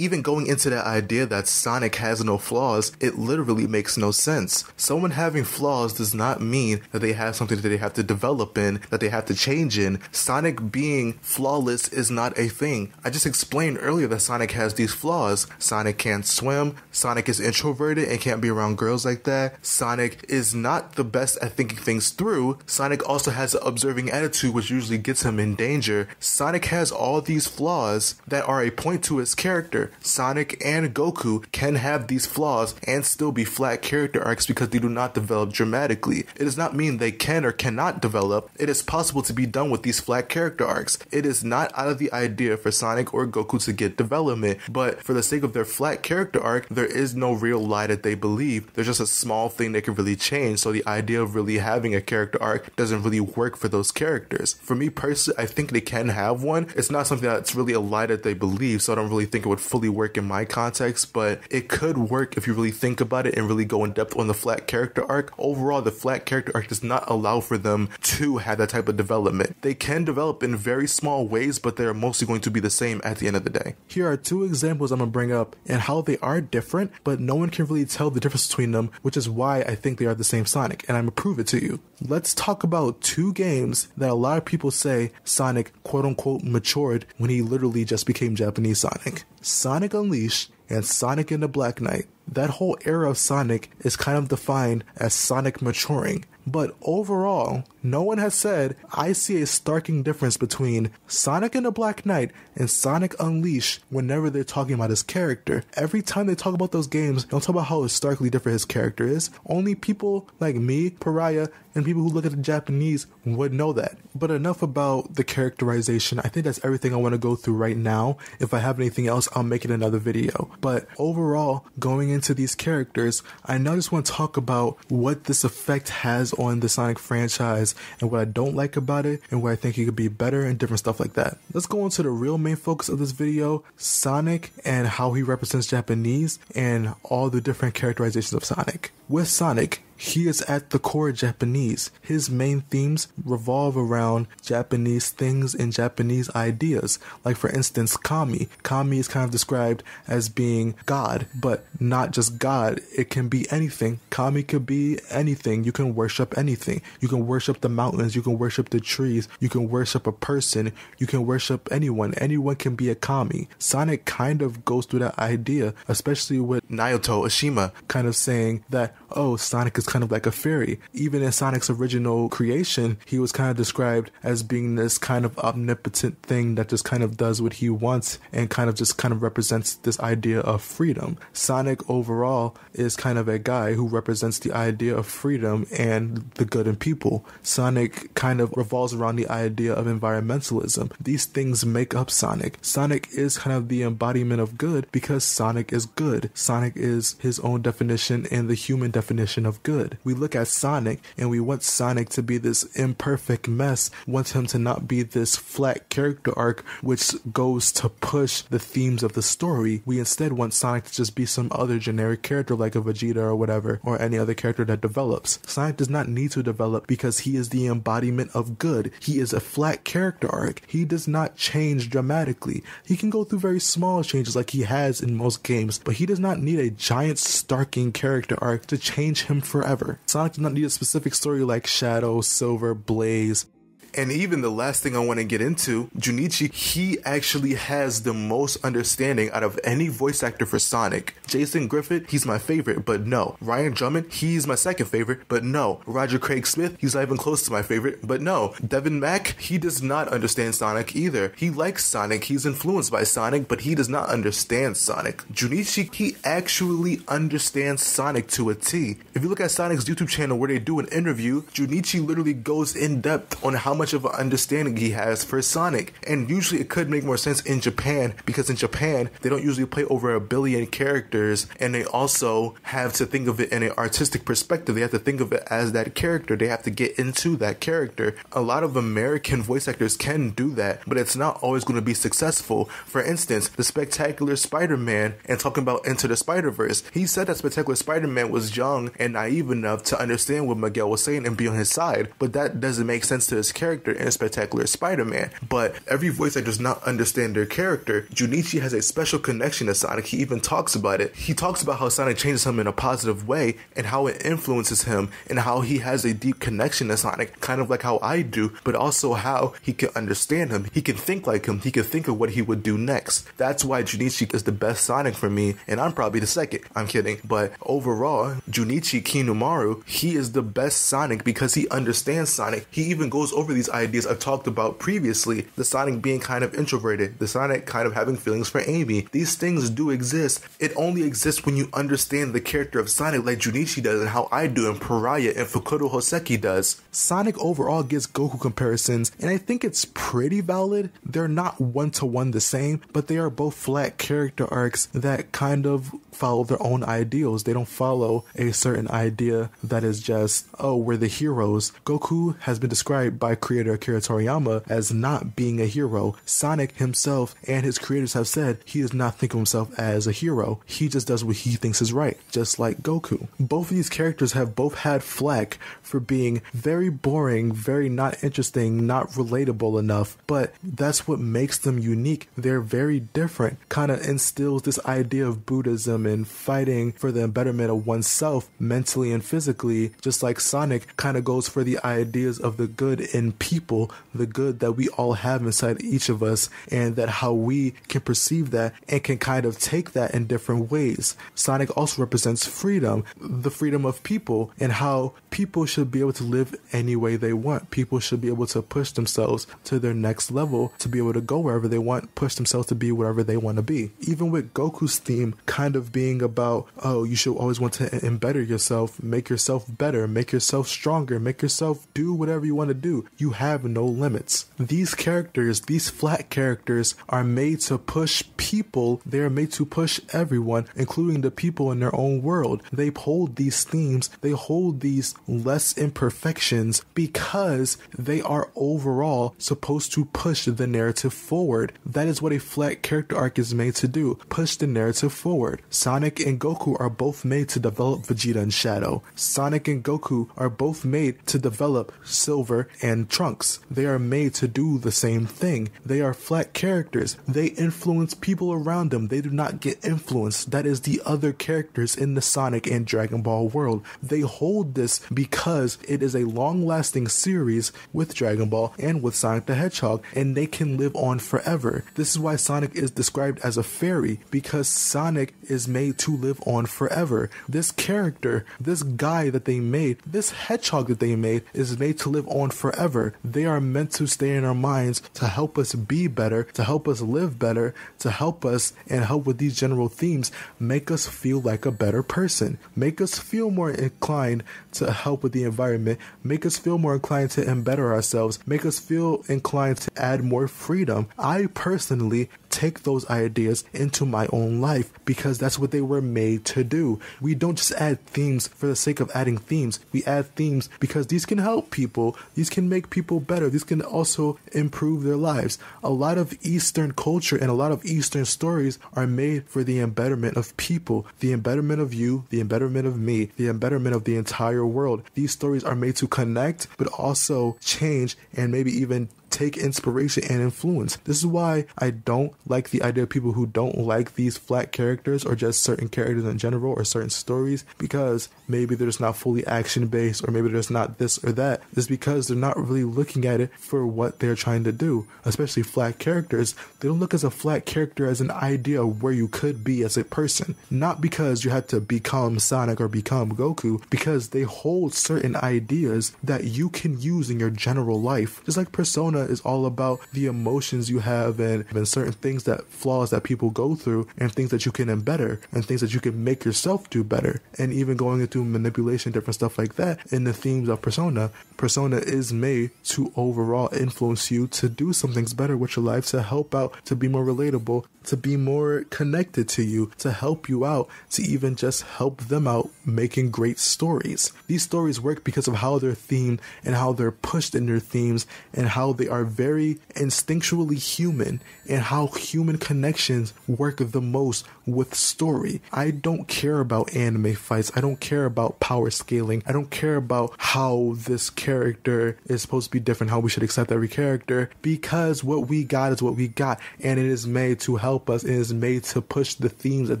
even going into that idea that Sonic has no flaws, it literally makes no sense. Someone having flaws does not mean that they have something that they have to develop in, that they have to change in. Sonic being flawless is not a thing. I just explained earlier that Sonic has these flaws. Sonic can't swim, Sonic is introverted and can't be around girls like that. Sonic is not the best at thinking things through. Sonic also has an observing attitude, which usually gets him in danger. Sonic has all these flaws that are a point to his character. Sonic and Goku can have these flaws and still be flat character arcs because they do not develop dramatically. It does not mean they can or cannot develop. It is possible to be done with these flat character arcs. It is not out of the idea for Sonic or Goku to get development, but for the sake of their flat character arc, there is no real lie that they believe. There's just a small thing they can really change. So the idea of really having a character arc doesn't really work for those characters. For me personally, I think they can have one. It's not something that's really a lie that they believe, so I don't really think it would fully work in my context, but it could work if you really think about it and really go in depth on the flat character arc. Overall, the flat character arc does not allow for them to have that type of development. They can develop in very small ways, but they're mostly going to be the same at the end of the day. Here are two examples I'm gonna bring up and how they are different, but no one can really tell the difference between them, which is why I think they are the same Sonic, and I'm gonna prove it to you. Let's talk about two games that a lot of people say Sonic quote unquote matured when he literally just became Japanese Sonic. Sonic Unleashed and Sonic and the Black Knight. That whole era of Sonic is kind of defined as Sonic maturing. But overall, no one has said, I see a starking difference between Sonic and the Black Knight and Sonic Unleashed whenever they're talking about his character. Every time they talk about those games, don't talk about how starkly different his character is. Only people like me, Pariah, and people who look at the Japanese would know that. But enough about the characterization. I think that's everything I want to go through right now. If I have anything else, I'll make it another video. But overall, going into these characters, I now just want to talk about what this effect has on the Sonic franchise and what I don't like about it and where I think it could be better and different stuff like that. Let's go into the real main focus of this video, Sonic and how he represents Japanese and all the different characterizations of Sonic. With Sonic, he is at the core Japanese. His main themes revolve around Japanese things and Japanese ideas. Like, for instance, Kami. Kami is kind of described as being God, but not just God. It can be anything. Kami could be anything. You can worship anything. You can worship the mountains. You can worship the trees. You can worship a person. You can worship anyone. Anyone can be a Kami. Sonic kind of goes through that idea, especially with Naoto Oshima kind of saying that, oh, Sonic is kind of like a fairy. Even in Sonic's original creation, he was kind of described as being this kind of omnipotent thing that just kind of does what he wants and kind of just kind of represents this idea of freedom. Sonic overall is kind of a guy who represents the idea of freedom and the good in people. Sonic kind of revolves around the idea of environmentalism. These things make up Sonic. Sonic is kind of the embodiment of good because Sonic is good. Sonic is his own definition and the human definition of good. We look at Sonic and we want Sonic to be this imperfect mess, want him to not be this flat character arc which goes to push the themes of the story. We instead want Sonic to just be some other generic character like a Vegeta or whatever, or any other character that develops. Sonic does not need to develop because he is the embodiment of good. He is a flat character arc. He does not change dramatically. He can go through very small changes like he has in most games, but he does not need a giant starking character arc to change him forever. Sonic does not need a specific story like Shadow, Silver, Blaze, and even the last thing I want to get into, Junichi, he actually has the most understanding out of any voice actor for Sonic. Jason Griffith, he's my favorite, but no. Ryan Drummond, he's my second favorite, but no. Roger Craig Smith, he's not even close to my favorite, but no. Deven Mack, he does not understand Sonic either. He likes Sonic, he's influenced by Sonic, but he does not understand Sonic. Junichi, he actually understands Sonic to a T. If you look at Sonic's YouTube channel where they do an interview, Junichi literally goes in depth on how much of an understanding he has for Sonic. And usually it could make more sense in Japan because in Japan they don't usually play over a billion characters and they also have to think of it in an artistic perspective. They have to think of it as that character. They have to get into that character. A lot of American voice actors can do that, but it's not always going to be successful. For instance, the Spectacular Spider-Man and talking about Into the Spider-Verse, he said that Spectacular Spider-Man was young and naive enough to understand what Miguel was saying and be on his side, but that doesn't make sense to his character character in Spectacular Spider Man. But every voice actor does not understand their character. Junichi has a special connection to Sonic. He even talks about it. He talks about how Sonic changes him in a positive way and how it influences him and how he has a deep connection to Sonic, kind of like how I do, but also how he can understand him. He can think like him. He can think of what he would do next. That's why Junichi is the best Sonic for me, and I'm probably the second. I'm kidding. But overall, Junichi Kanemaru, he is the best Sonic because he understands Sonic. He even goes over these ideas I've talked about previously. The Sonic being kind of introverted, the Sonic kind of having feelings for Amy. These things do exist. It only exists when you understand the character of Sonic like Junichi does and how I do and Pariah and Fukurou Hoseki does. Sonic overall gets Goku comparisons, and I think it's pretty valid. They're not one to one the same, but they are both flat character arcs that kind of follow their own ideals. They don't follow a certain idea that is just, oh, we're the heroes. Goku has been described by creator Akira Toriyama as not being a hero. Sonic himself and his creators have said he does not think of himself as a hero. He just does what he thinks is right, just like Goku. Both of these characters have both had flack for being very boring, very not interesting, not relatable enough, but that's what makes them unique. They're very different, kind of instills this idea of Buddhism and fighting for the betterment of oneself mentally and physically, just like Sonic kind of goes for the ideas of the good in people, the good that we all have inside each of us, and that how we can perceive that and can kind of take that in different ways. Sonic also represents freedom, the freedom of people, and how people should be able to live any way they want. People should be able to push themselves to their next level, to be able to go wherever they want, push themselves to be whatever they want to be. Even with Goku's theme kind of being about, oh, you should always want to embetter yourself, make yourself better, make yourself stronger, make yourself do whatever you want to do. You have no limits. These characters, these flat characters, are made to push people. They are made to push everyone, including the people in their own world. They hold these themes, they hold these less imperfections because they are overall supposed to push the narrative forward. That is what a flat character arc is made to do push the narrative forward. Sonic and Goku are both made to develop Vegeta and Shadow. Sonic and Goku are both made to develop Silver and Trunks. They are made to do the same thing. They are flat characters. They influence people around them. They do not get influenced. That is the other characters in the Sonic and Dragon Ball world. They hold this because it is a long lasting series with Dragon Ball and with Sonic the Hedgehog, and they can live on forever. This is why Sonic is described as a fairy because Sonic is made to live on forever. This character, this guy that they made, this hedgehog that they made, is made to live on forever. They are meant to stay in our minds to help us be better, to help us live better, to help us and help with these general themes, make us feel like a better person, make us feel more inclined to help with the environment, make us feel more inclined to better ourselves, make us feel inclined to add more freedom. I personally take those ideas into my own life because that's what they were made to do. We don't just add themes for the sake of adding themes. We add themes because these can help people. These can make people better. These can also improve their lives. A lot of Eastern culture and a lot of Eastern stories are made for the embetterment of people, the embetterment of you, the embetterment of me, the embetterment of the entire world. These stories are made to connect, but also change and maybe even take inspiration and influence. This is why I don't like the idea of people who don't like these flat characters or just certain characters in general or certain stories because maybe they're just not fully action based or maybe they're just not this or that. It's because they're not really looking at it for what they're trying to do, especially flat characters. They don't look as a flat character as an idea of where you could be as a person. Not because you had to become Sonic or become Goku, because they hold certain ideas that you can use in your general life. Just like Persona is all about the emotions you have and, and certain things that flaws that people go through and things that you can better and things that you can make yourself do better. And even going into manipulation, different stuff like that in the themes of Persona. Persona is made to overall influence you to do some things better with your life, to help out, to be more relatable, to be more connected to you, to help you out, to even just help them out making great stories. These stories work because of how they're themed and how they're pushed in their themes and how they are very instinctually human and how human connections work the most with story. I don't care about anime fights. I don't care about power scaling. I don't care about how this character is supposed to be different, how we should accept every character because what we got is what we got and it is made to help us it is made to push the themes that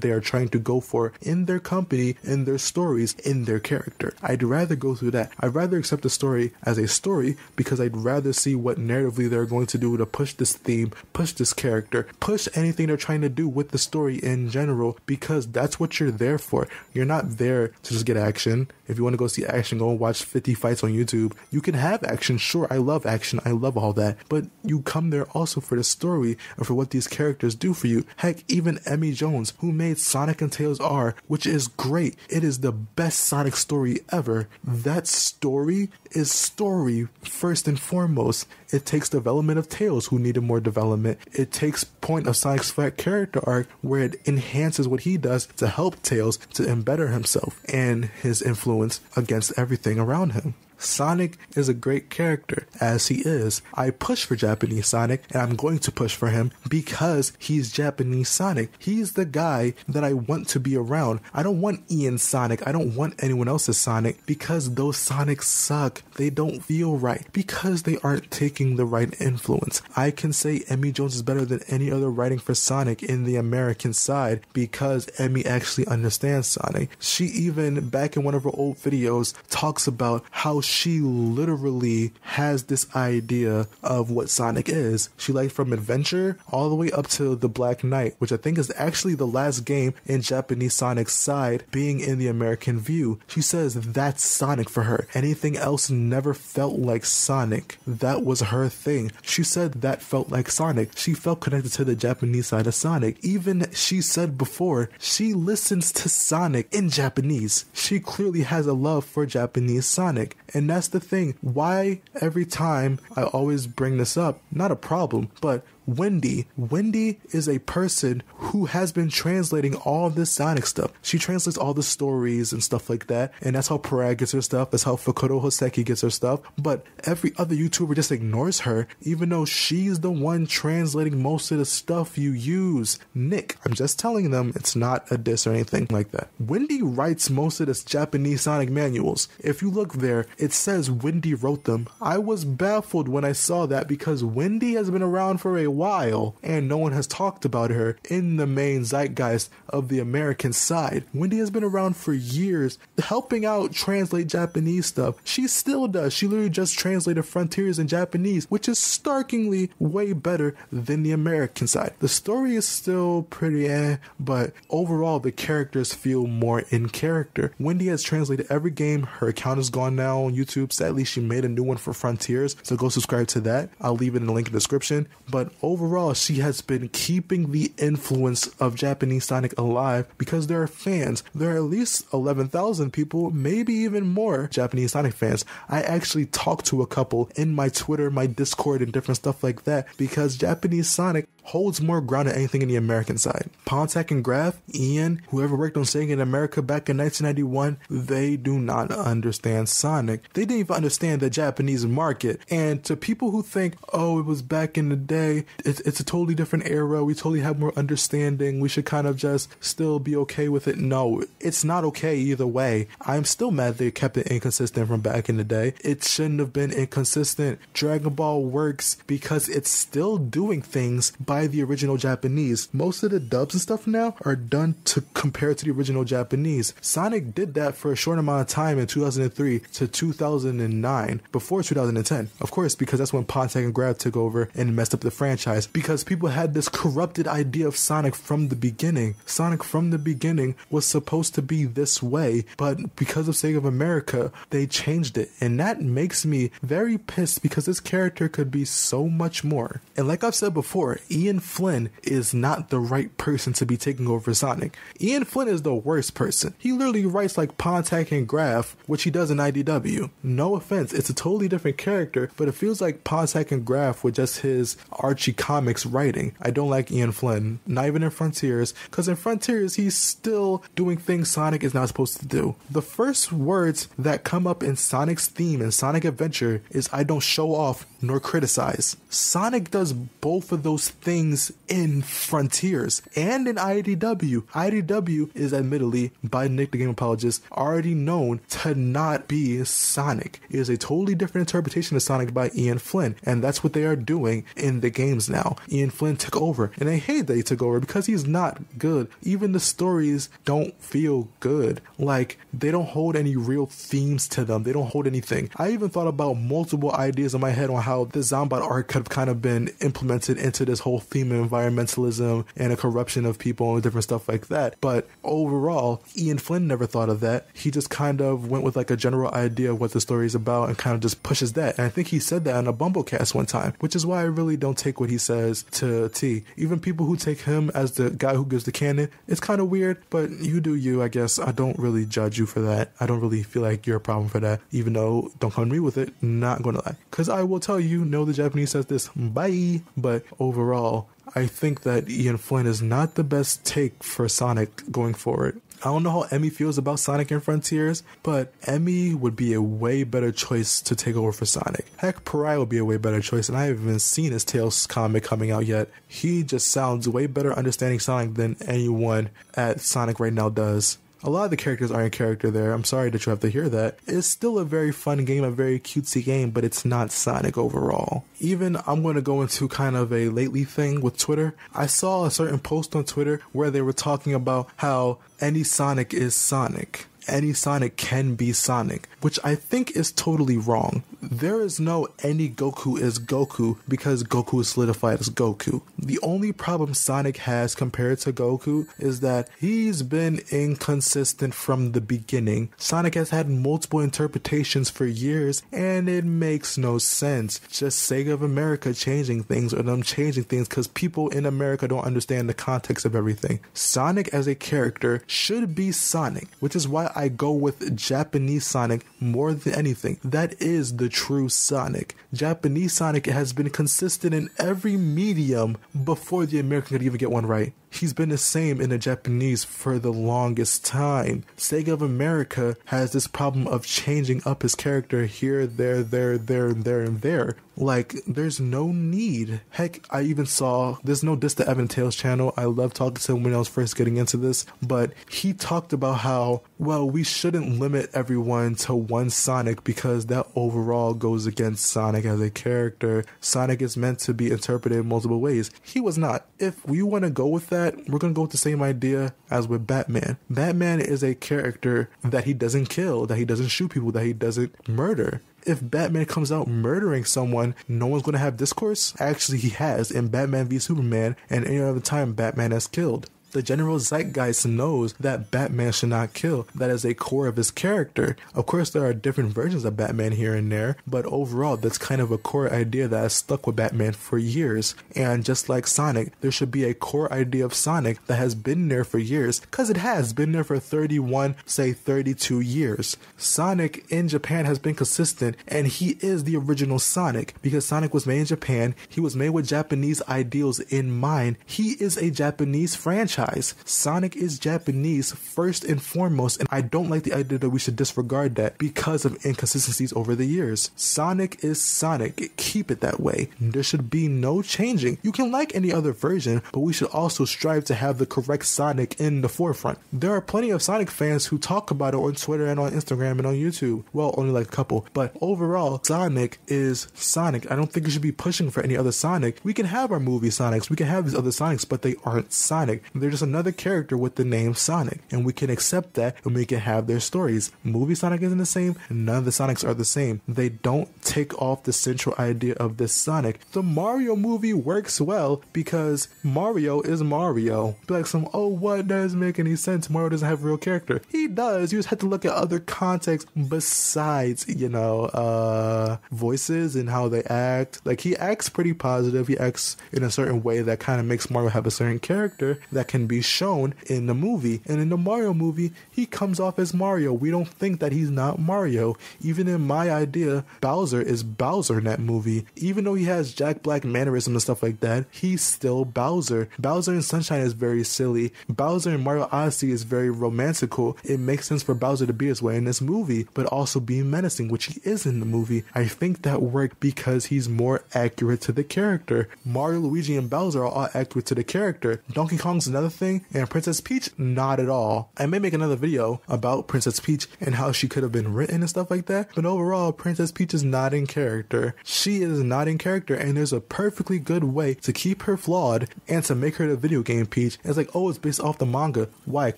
they are trying to go for in their company, in their stories, in their character. I'd rather go through that. I'd rather accept the story as a story because I'd rather see what narratively they're going to do to push this theme, push this character, push anything they're trying to do with the story in general because that's what you're there for. You're not there to just get action. If you want to go see action, go and watch 50 fights on YouTube. You can have action. Sure, I love action. I love all that. But you come there also for the story and for what these characters do for you. Heck, even Emmy Jones, who made Sonic and Tails R, which is great. It is the best Sonic story ever. That story is story first and foremost. It takes development of Tails, who needed more development. It takes point of Sonic's flat character arc, where it enhances what he does to help Tails to embetter himself and his influence against everything around him. Sonic is a great character as he is. I push for Japanese Sonic and I'm going to push for him because he's Japanese Sonic. He's the guy that I want to be around. I don't want Ian Sonic. I don't want anyone else's Sonic because those Sonics suck. They don't feel right because they aren't taking the right influence. I can say Emmy Jones is better than any other writing for Sonic in the American side because Emmy actually understands Sonic. She even back in one of her old videos talks about how she literally has this idea of what Sonic is. She liked from Adventure all the way up to the Black Knight, which I think is actually the last game in Japanese Sonic's side being in the American view. She says that's Sonic for her. Anything else never felt like Sonic. That was her thing. She said that felt like Sonic. She felt connected to the Japanese side of Sonic. Even she said before, she listens to Sonic in Japanese. She clearly has a love for Japanese Sonic. And And that's the thing. Why every time I always bring this up, not a problem, but Wendy. Wendy is a person who has been translating all this Sonic stuff. She translates all the stories and stuff like that, and that's how Pariah gets her stuff. That's how Fukurou Hoseki gets her stuff. But every other YouTuber just ignores her, even though she's the one translating most of the stuff you use. Nick, I'm just telling them it's not a diss or anything like that. Wendy writes most of the Japanese Sonic manuals. If you look there, it says Wendy wrote them. I was baffled when I saw that because Wendy has been around for a while and no one has talked about her in the main zeitgeist of the American side. Wendy has been around for years helping out translate Japanese stuff. She still does. She literally just translated Frontiers in Japanese, which is starkingly way better than the American side. The story is still pretty eh, but overall the characters feel more in character. Wendy has translated every game. Her account is gone now on YouTube. Sadly, she made a new one for Frontiers, so go subscribe to that. I'll leave it in the link in the description. But overall, she has been keeping the influence of Japanese Sonic alive because there are fans. There are at least 11,000 people, maybe even more Japanese Sonic fans. I actually talked to a couple in my Twitter, my Discord, and different stuff like that because Japanese Sonic holds more ground than anything in the American side. Pontac and Graff, Ian, whoever worked on Sega in America back in 1991, they do not understand Sonic. They didn't even understand the Japanese market. And to people who think, oh, it was back in the day, it's, it's a totally different era, we totally have more understanding, we should kind of just still be okay with it. No, it's not okay either way. I'm still mad they kept it inconsistent from back in the day. It shouldn't have been inconsistent. Dragon Ball works because it's still doing things by the original Japanese. Most of the dubs and stuff now are done to compare to the original Japanese. Sonic did that for a short amount of time in 2003 to 2009, before 2010. Of course, because that's when Pontac and Graff took over and messed up the franchise. Because people had this corrupted idea of Sonic from the beginning. Sonic from the beginning was supposed to be this way, but because of Sega of America, they changed it. And that makes me very pissed because this character could be so much more. And like I've said before, Ian Flynn is not the right person to be taking over Sonic. Ian Flynn is the worst person. He literally writes like Pontac and Graff, which he does in IDW. No offense, it's a totally different character, but it feels like Pontac and Graff with just his Archie comics writing. I don't like Ian Flynn, not even in Frontiers, because in Frontiers he's still doing things Sonic is not supposed to do. The first words that come up in Sonic's theme in Sonic Adventure is I don't show off nor criticize. Sonic does both of those things in Frontiers and in IDW. IDW is admittedly, by Nick the Game Apologist, already known to not be Sonic. It is a totally different interpretation of Sonic by Ian Flynn, and that's what they are doing in the games now. Ian Flynn took over, and I hate that he took over because he's not good. Even the stories don't feel good. Like, they don't hold any real themes to them, they don't hold anything. I even thought about multiple ideas in my head on how the Zombot arc could have kind of been implemented into this whole theme of environmentalism and a corruption of people and different stuff like that. But overall, Ian Flynn never thought of that. He just kind of went with like a general idea of what the story is about and kind of just pushes that. And I think he said that on a BumbleKast one time, which is why I really don't take what he says to T. Even people who take him as the guy who gives the canon, it's kind of weird, but you do you, I guess. I don't really judge you for that. I don't really feel like you're a problem for that, even though don't come to me with it. Not gonna lie. Because I will tell you, no, the Japanese says this, bye. But overall, I think that Ian Flynn is not the best take for Sonic going forward. I don't know how Emmy feels about Sonic and Frontiers, but Emmy would be a way better choice to take over for Sonic. Heck, Pariah would be a way better choice, and I haven't even seen his Tails comic coming out yet. He just sounds way better understanding Sonic than anyone at Sonic right now does. A lot of the characters aren't character there. I'm sorry that you have to hear that. It's still a very fun game, a very cutesy game, but it's not Sonic overall. Even I'm going to go into kind of a lately thing with Twitter. I saw a certain post on Twitter where they were talking about how any Sonic is Sonic any Sonic can be Sonic, which I think is totally wrong. There is no any Goku is Goku because Goku is solidified as Goku. The only problem Sonic has compared to Goku is that he's been inconsistent from the beginning. Sonic has had multiple interpretations for years and it makes no sense. Just Sega of America changing things or them changing things because people in America don't understand the context of everything. Sonic as a character should be Sonic, which is why I go with Japanese Sonic more than anything. That is the true Sonic. Japanese Sonic has been consistent in every medium before the American could even get one right. He's been the same in the Japanese for the longest time. Sega of America has this problem of changing up his character here, there, there, there, and there, and there. Like, there's no need. Heck, I even saw, there's no diss to Evan Tails channel. I love talking to him when I was first getting into this, but he talked about how, well, we shouldn't limit everyone to one Sonic because that overall goes against Sonic as a character. Sonic is meant to be interpreted in multiple ways. He was not. If we want to go with that, we're going to go with the same idea as with Batman. Batman is a character that he doesn't kill, that he doesn't shoot people, that he doesn't murder if Batman comes out murdering someone, no one's going to have discourse? Actually, he has in Batman v Superman and any other time Batman has killed. The general zeitgeist knows that Batman should not kill. That is a core of his character. Of course, there are different versions of Batman here and there, but overall, that's kind of a core idea that has stuck with Batman for years. And just like Sonic, there should be a core idea of Sonic that has been there for years, because it has been there for 31, say 32 years. Sonic in Japan has been consistent, and he is the original Sonic because Sonic was made in Japan. He was made with Japanese ideals in mind. He is a Japanese franchise franchise. Sonic is Japanese first and foremost, and I don't like the idea that we should disregard that because of inconsistencies over the years. Sonic is Sonic. Keep it that way. There should be no changing. You can like any other version, but we should also strive to have the correct Sonic in the forefront. There are plenty of Sonic fans who talk about it on Twitter and on Instagram and on YouTube. Well, only like a couple, but overall, Sonic is Sonic. I don't think we should be pushing for any other Sonic. We can have our movie Sonics, we can have these other Sonics, but they aren't Sonic. They're they're just another character with the name Sonic, and we can accept that and we can have their stories. Movie Sonic isn't the same, none of the Sonics are the same. They don't take off the central idea of this Sonic. The Mario movie works well because Mario is Mario. Be like some, oh, what doesn't make any sense? Mario doesn't have a real character. He does. You just have to look at other context besides, you know, uh, voices and how they act. Like he acts pretty positive. He acts in a certain way that kind of makes Mario have a certain character that can can be shown in the movie. And in the Mario movie, he comes off as Mario. We don't think that he's not Mario. Even in my idea, Bowser is Bowser in that movie. Even though he has Jack Black mannerisms and stuff like that, he's still Bowser. Bowser in Sunshine is very silly. Bowser in Mario Odyssey is very romantical. It makes sense for Bowser to be this way in this movie, but also be menacing, which he is in the movie. I think that worked because he's more accurate to the character. Mario, Luigi, and Bowser are all accurate to the character. Donkey Kong's another thing, and Princess Peach, not at all. I may make another video about Princess Peach and how she could have been written and stuff like that, but overall, Princess Peach is not in character. She is not in character, and there's a perfectly good way to keep her flawed and to make her the video game Peach. And It's like, oh, it's based off the manga. Why?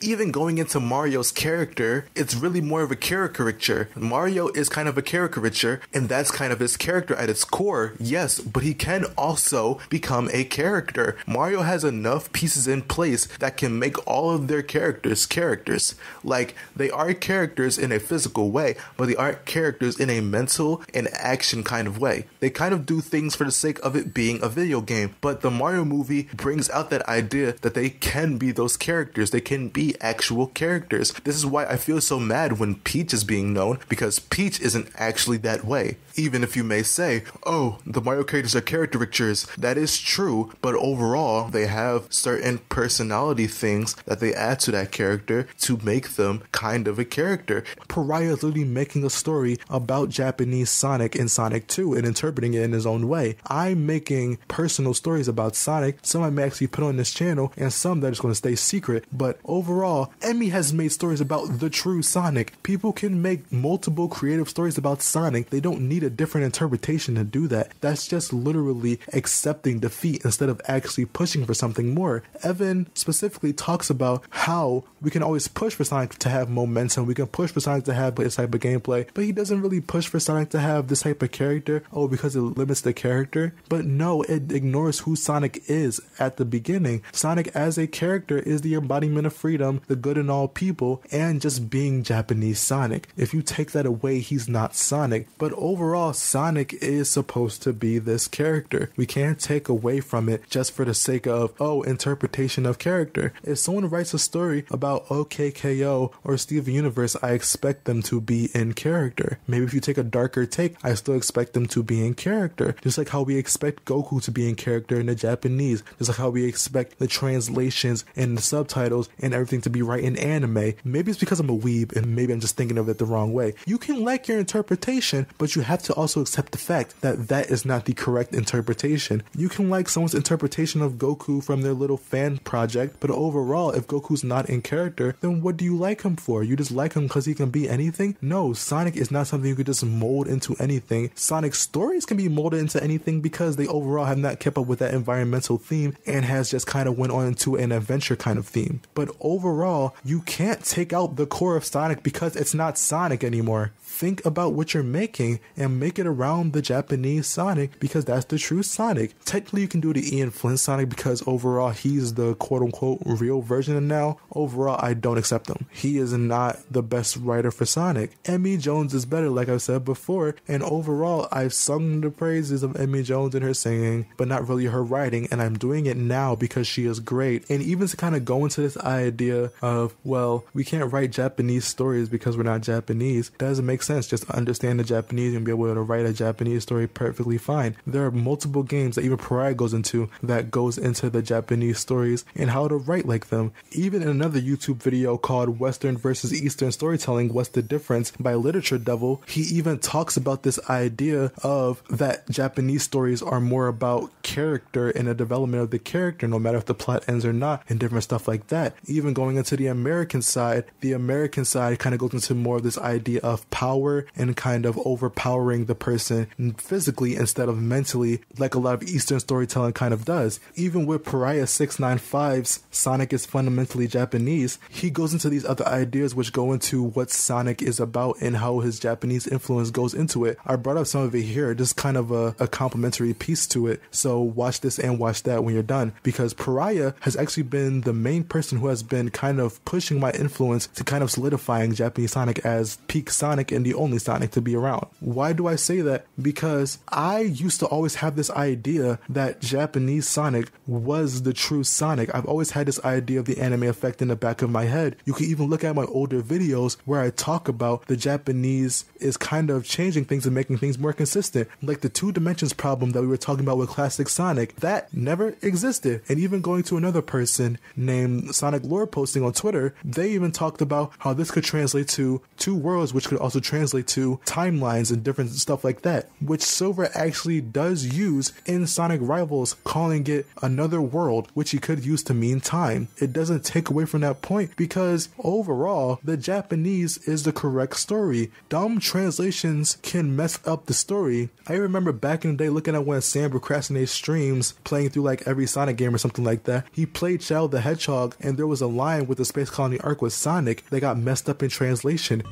Even going into Mario's character, it's really more of a caricature. Mario is kind of a caricature, and that's kind of his character at its core, yes, but he can also become a character. Mario has enough pieces in place that can make all of their characters characters. Like they are characters in a physical way, but they aren't characters in a mental and action kind of way. They kind of do things for the sake of it being a video game, but the Mario movie brings out that idea that they can be those characters. They can be actual characters. This is why I feel so mad when Peach is being known because Peach isn't actually that way. Even if you may say, oh, the Mario characters are caricatures, that is true, but overall, they have certain personality things that they add to that character to make them kind of a character. Pariah is literally making a story about Japanese Sonic in Sonic 2 and interpreting it in his own way. I'm making personal stories about Sonic, some I may actually put on this channel, and some that is going to stay secret, but overall, Emmy has made stories about the true Sonic. People can make multiple creative stories about Sonic, they don't need need a different interpretation to do that. That's just literally accepting defeat instead of actually pushing for something more. Evan specifically talks about how we can always push for Sonic to have momentum, we can push for Sonic to have this type of gameplay, but he doesn't really push for Sonic to have this type of character, oh, because it limits the character. But no, it ignores who Sonic is at the beginning. Sonic as a character is the embodiment of freedom, the good in all people, and just being Japanese Sonic. If you take that away, he's not Sonic. But overall, overall, Sonic is supposed to be this character. We can't take away from it just for the sake of, oh, interpretation of character. If someone writes a story about OKKO or Steven Universe, I expect them to be in character. Maybe if you take a darker take, I still expect them to be in character. Just like how we expect Goku to be in character in the Japanese, just like how we expect the translations and the subtitles and everything to be right in anime. Maybe it's because I'm a weeb and maybe I'm just thinking of it the wrong way. You can like your interpretation, but you have to also accept the fact that that is not the correct interpretation. You can like someone's interpretation of Goku from their little fan project, but overall, if Goku's not in character, then what do you like him for? You just like him because he can be anything? No, Sonic is not something you could just mold into anything. Sonic stories can be molded into anything because they overall have not kept up with that environmental theme and has just kind of went on into an adventure kind of theme. But overall, you can't take out the core of Sonic because it's not Sonic anymore think about what you're making and make it around the Japanese Sonic because that's the true Sonic. Technically, you can do the Ian Flynn Sonic because overall he's the quote unquote real version. And now, overall, I don't accept him. He is not the best writer for Sonic. Emmy Jones is better, like I've said before. And overall, I've sung the praises of Emmy Jones in her singing, but not really her writing. And I'm doing it now because she is great. And even to kind of go into this idea of, well, we can't write Japanese stories because we're not Japanese, doesn't make sense. Just understand the Japanese and be able to write a Japanese story perfectly fine. There are multiple games that even Pariah goes into that goes into the Japanese stories and how to write like them. Even in another YouTube video called Western versus Eastern Storytelling, What's the Difference by Literature Devil, he even talks about this idea of that Japanese stories are more about character and the development of the character, no matter if the plot ends or not, and different stuff like that. Even going into the American side, the American side kind of goes into more of this idea of power power and kind of overpowering the person physically instead of mentally, like a lot of Eastern storytelling kind of does. Even with Pariah 695's Sonic is fundamentally Japanese, he goes into these other ideas which go into what Sonic is about and how his Japanese influence goes into it. I brought up some of it here, just kind of a, a complimentary piece to it. So watch this and watch that when you're done because Pariah has actually been the main person who has been kind of pushing my influence to kind of solidifying Japanese Sonic as peak Sonic and the only Sonic to be around. Why do I say that? Because I used to always have this idea that Japanese Sonic was the true Sonic. I've always had this idea of the anime effect in the back of my head. You can even look at my older videos where I talk about the Japanese is kind of changing things and making things more consistent. Like the two dimensions problem that we were talking about with classic Sonic, that never existed. And even going to another person named Sonic Lore posting on Twitter, they even talked about how this could translate to two worlds, which could also translate to timelines and different stuff like that, which Silver actually does use in Sonic Rivals, calling it another world, which he could use to mean time. It doesn't take away from that point because overall, the Japanese is the correct story. Dumb translations can mess up the story. I remember back in the day looking at one of Sam Procrastinate's streams playing through like every Sonic game or something like that. He played Shadow the Hedgehog and there was a line with the Space Colony ARK with Sonic that got messed up in translation.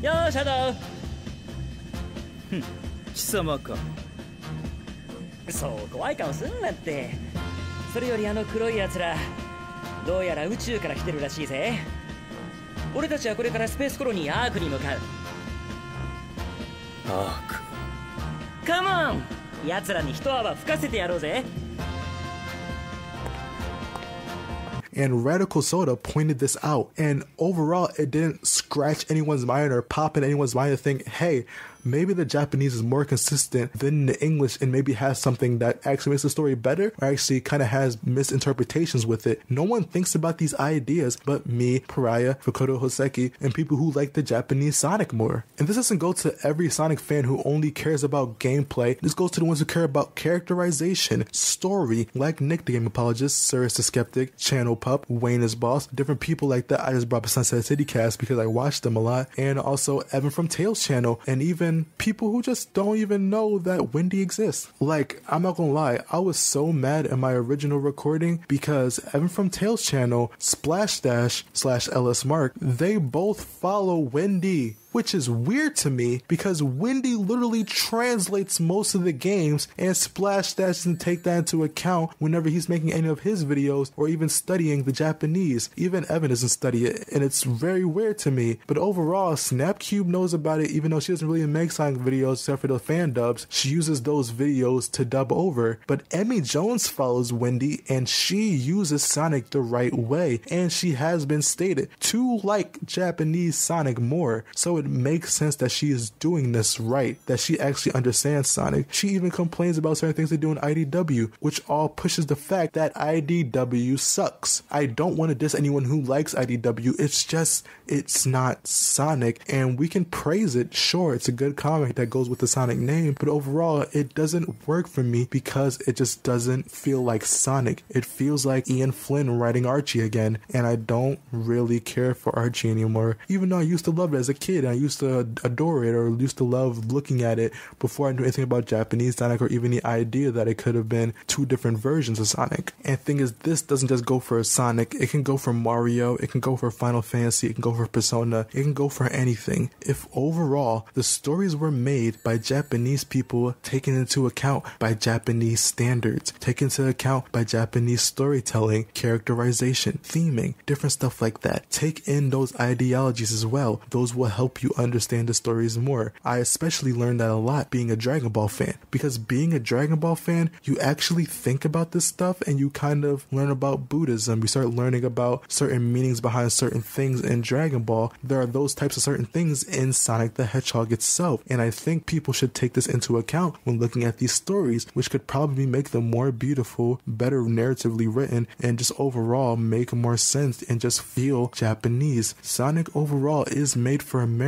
よーシャドウ貴様か。そう怖い顔すんなって。それよりあの黒いやつらどうやら宇宙から来てるらしいぜ。俺たちはこれからスペースコロニーアークに向かう。アーク。カモン奴らに一泡吹かせてやろうぜ and Radical Soda pointed this out. And overall, it didn't scratch anyone's mind or pop in anyone's mind to think, hey, maybe the Japanese is more consistent than the English and maybe has something that actually makes the story better or actually kind of has misinterpretations with it. No one thinks about these ideas but me, Pariah, Fukurou Hoseki, and people who like the Japanese Sonic more. And this doesn't go to every Sonic fan who only cares about gameplay. This goes to the ones who care about characterization, story, like Nick the Game Apologist, Cyrus the Skeptic, Channel Pup, Wayne is Boss, different people like that. I just brought up Sunset City Cast because I watched them a lot, and also Evan from Tails Channel, and even people who just don't even know that Wendy exists. Like, I'm not gonna lie, I was so mad at my original recording because Evan from Tails channel, Splash Dash slash LS Mark, they both follow Wendy which is weird to me because Wendy literally translates most of the games and Splash doesn't take that into account whenever he's making any of his videos or even studying the Japanese. Even Evan doesn't study it, and it's very weird to me. But overall, Snapcube knows about it even though she doesn't really make Sonic videos except for the fan dubs. She uses those videos to dub over. But Emmy Jones follows Wendy and she uses Sonic the right way, and she has been stated to like Japanese Sonic more. So it makes sense that she is doing this right, that she actually understands Sonic. She even complains about certain things they do in IDW, which all pushes the fact that IDW sucks. I don't want to diss anyone who likes IDW, it's just, it's not Sonic, and we can praise it. Sure, it's a good comic that goes with the Sonic name, but overall, it doesn't work for me because it just doesn't feel like Sonic. It feels like Ian Flynn writing Archie again, and I don't really care for Archie anymore. Even though I used to love it as a kid, I used to adore it or used to love looking at it before I knew anything about Japanese Sonic or even the idea that it could have been two different versions of Sonic. And thing is, this doesn't just go for Sonic, it can go for Mario, it can go for Final Fantasy, it can go for Persona, it can go for anything. If overall the stories were made by Japanese people taken into account by Japanese standards, taken into account by Japanese storytelling, characterization, theming, different stuff like that. Take in those ideologies as well. Those will help you understand the stories more. I especially learned that a lot being a Dragon Ball fan because being a Dragon Ball fan, you actually think about this stuff and you kind of learn about Buddhism. You start learning about certain meanings behind certain things in Dragon Ball. There are those types of certain things in Sonic the Hedgehog itself, and I think people should take this into account when looking at these stories, which could probably make them more beautiful, better narratively written, and just overall make more sense and just feel Japanese. Sonic overall is made for America.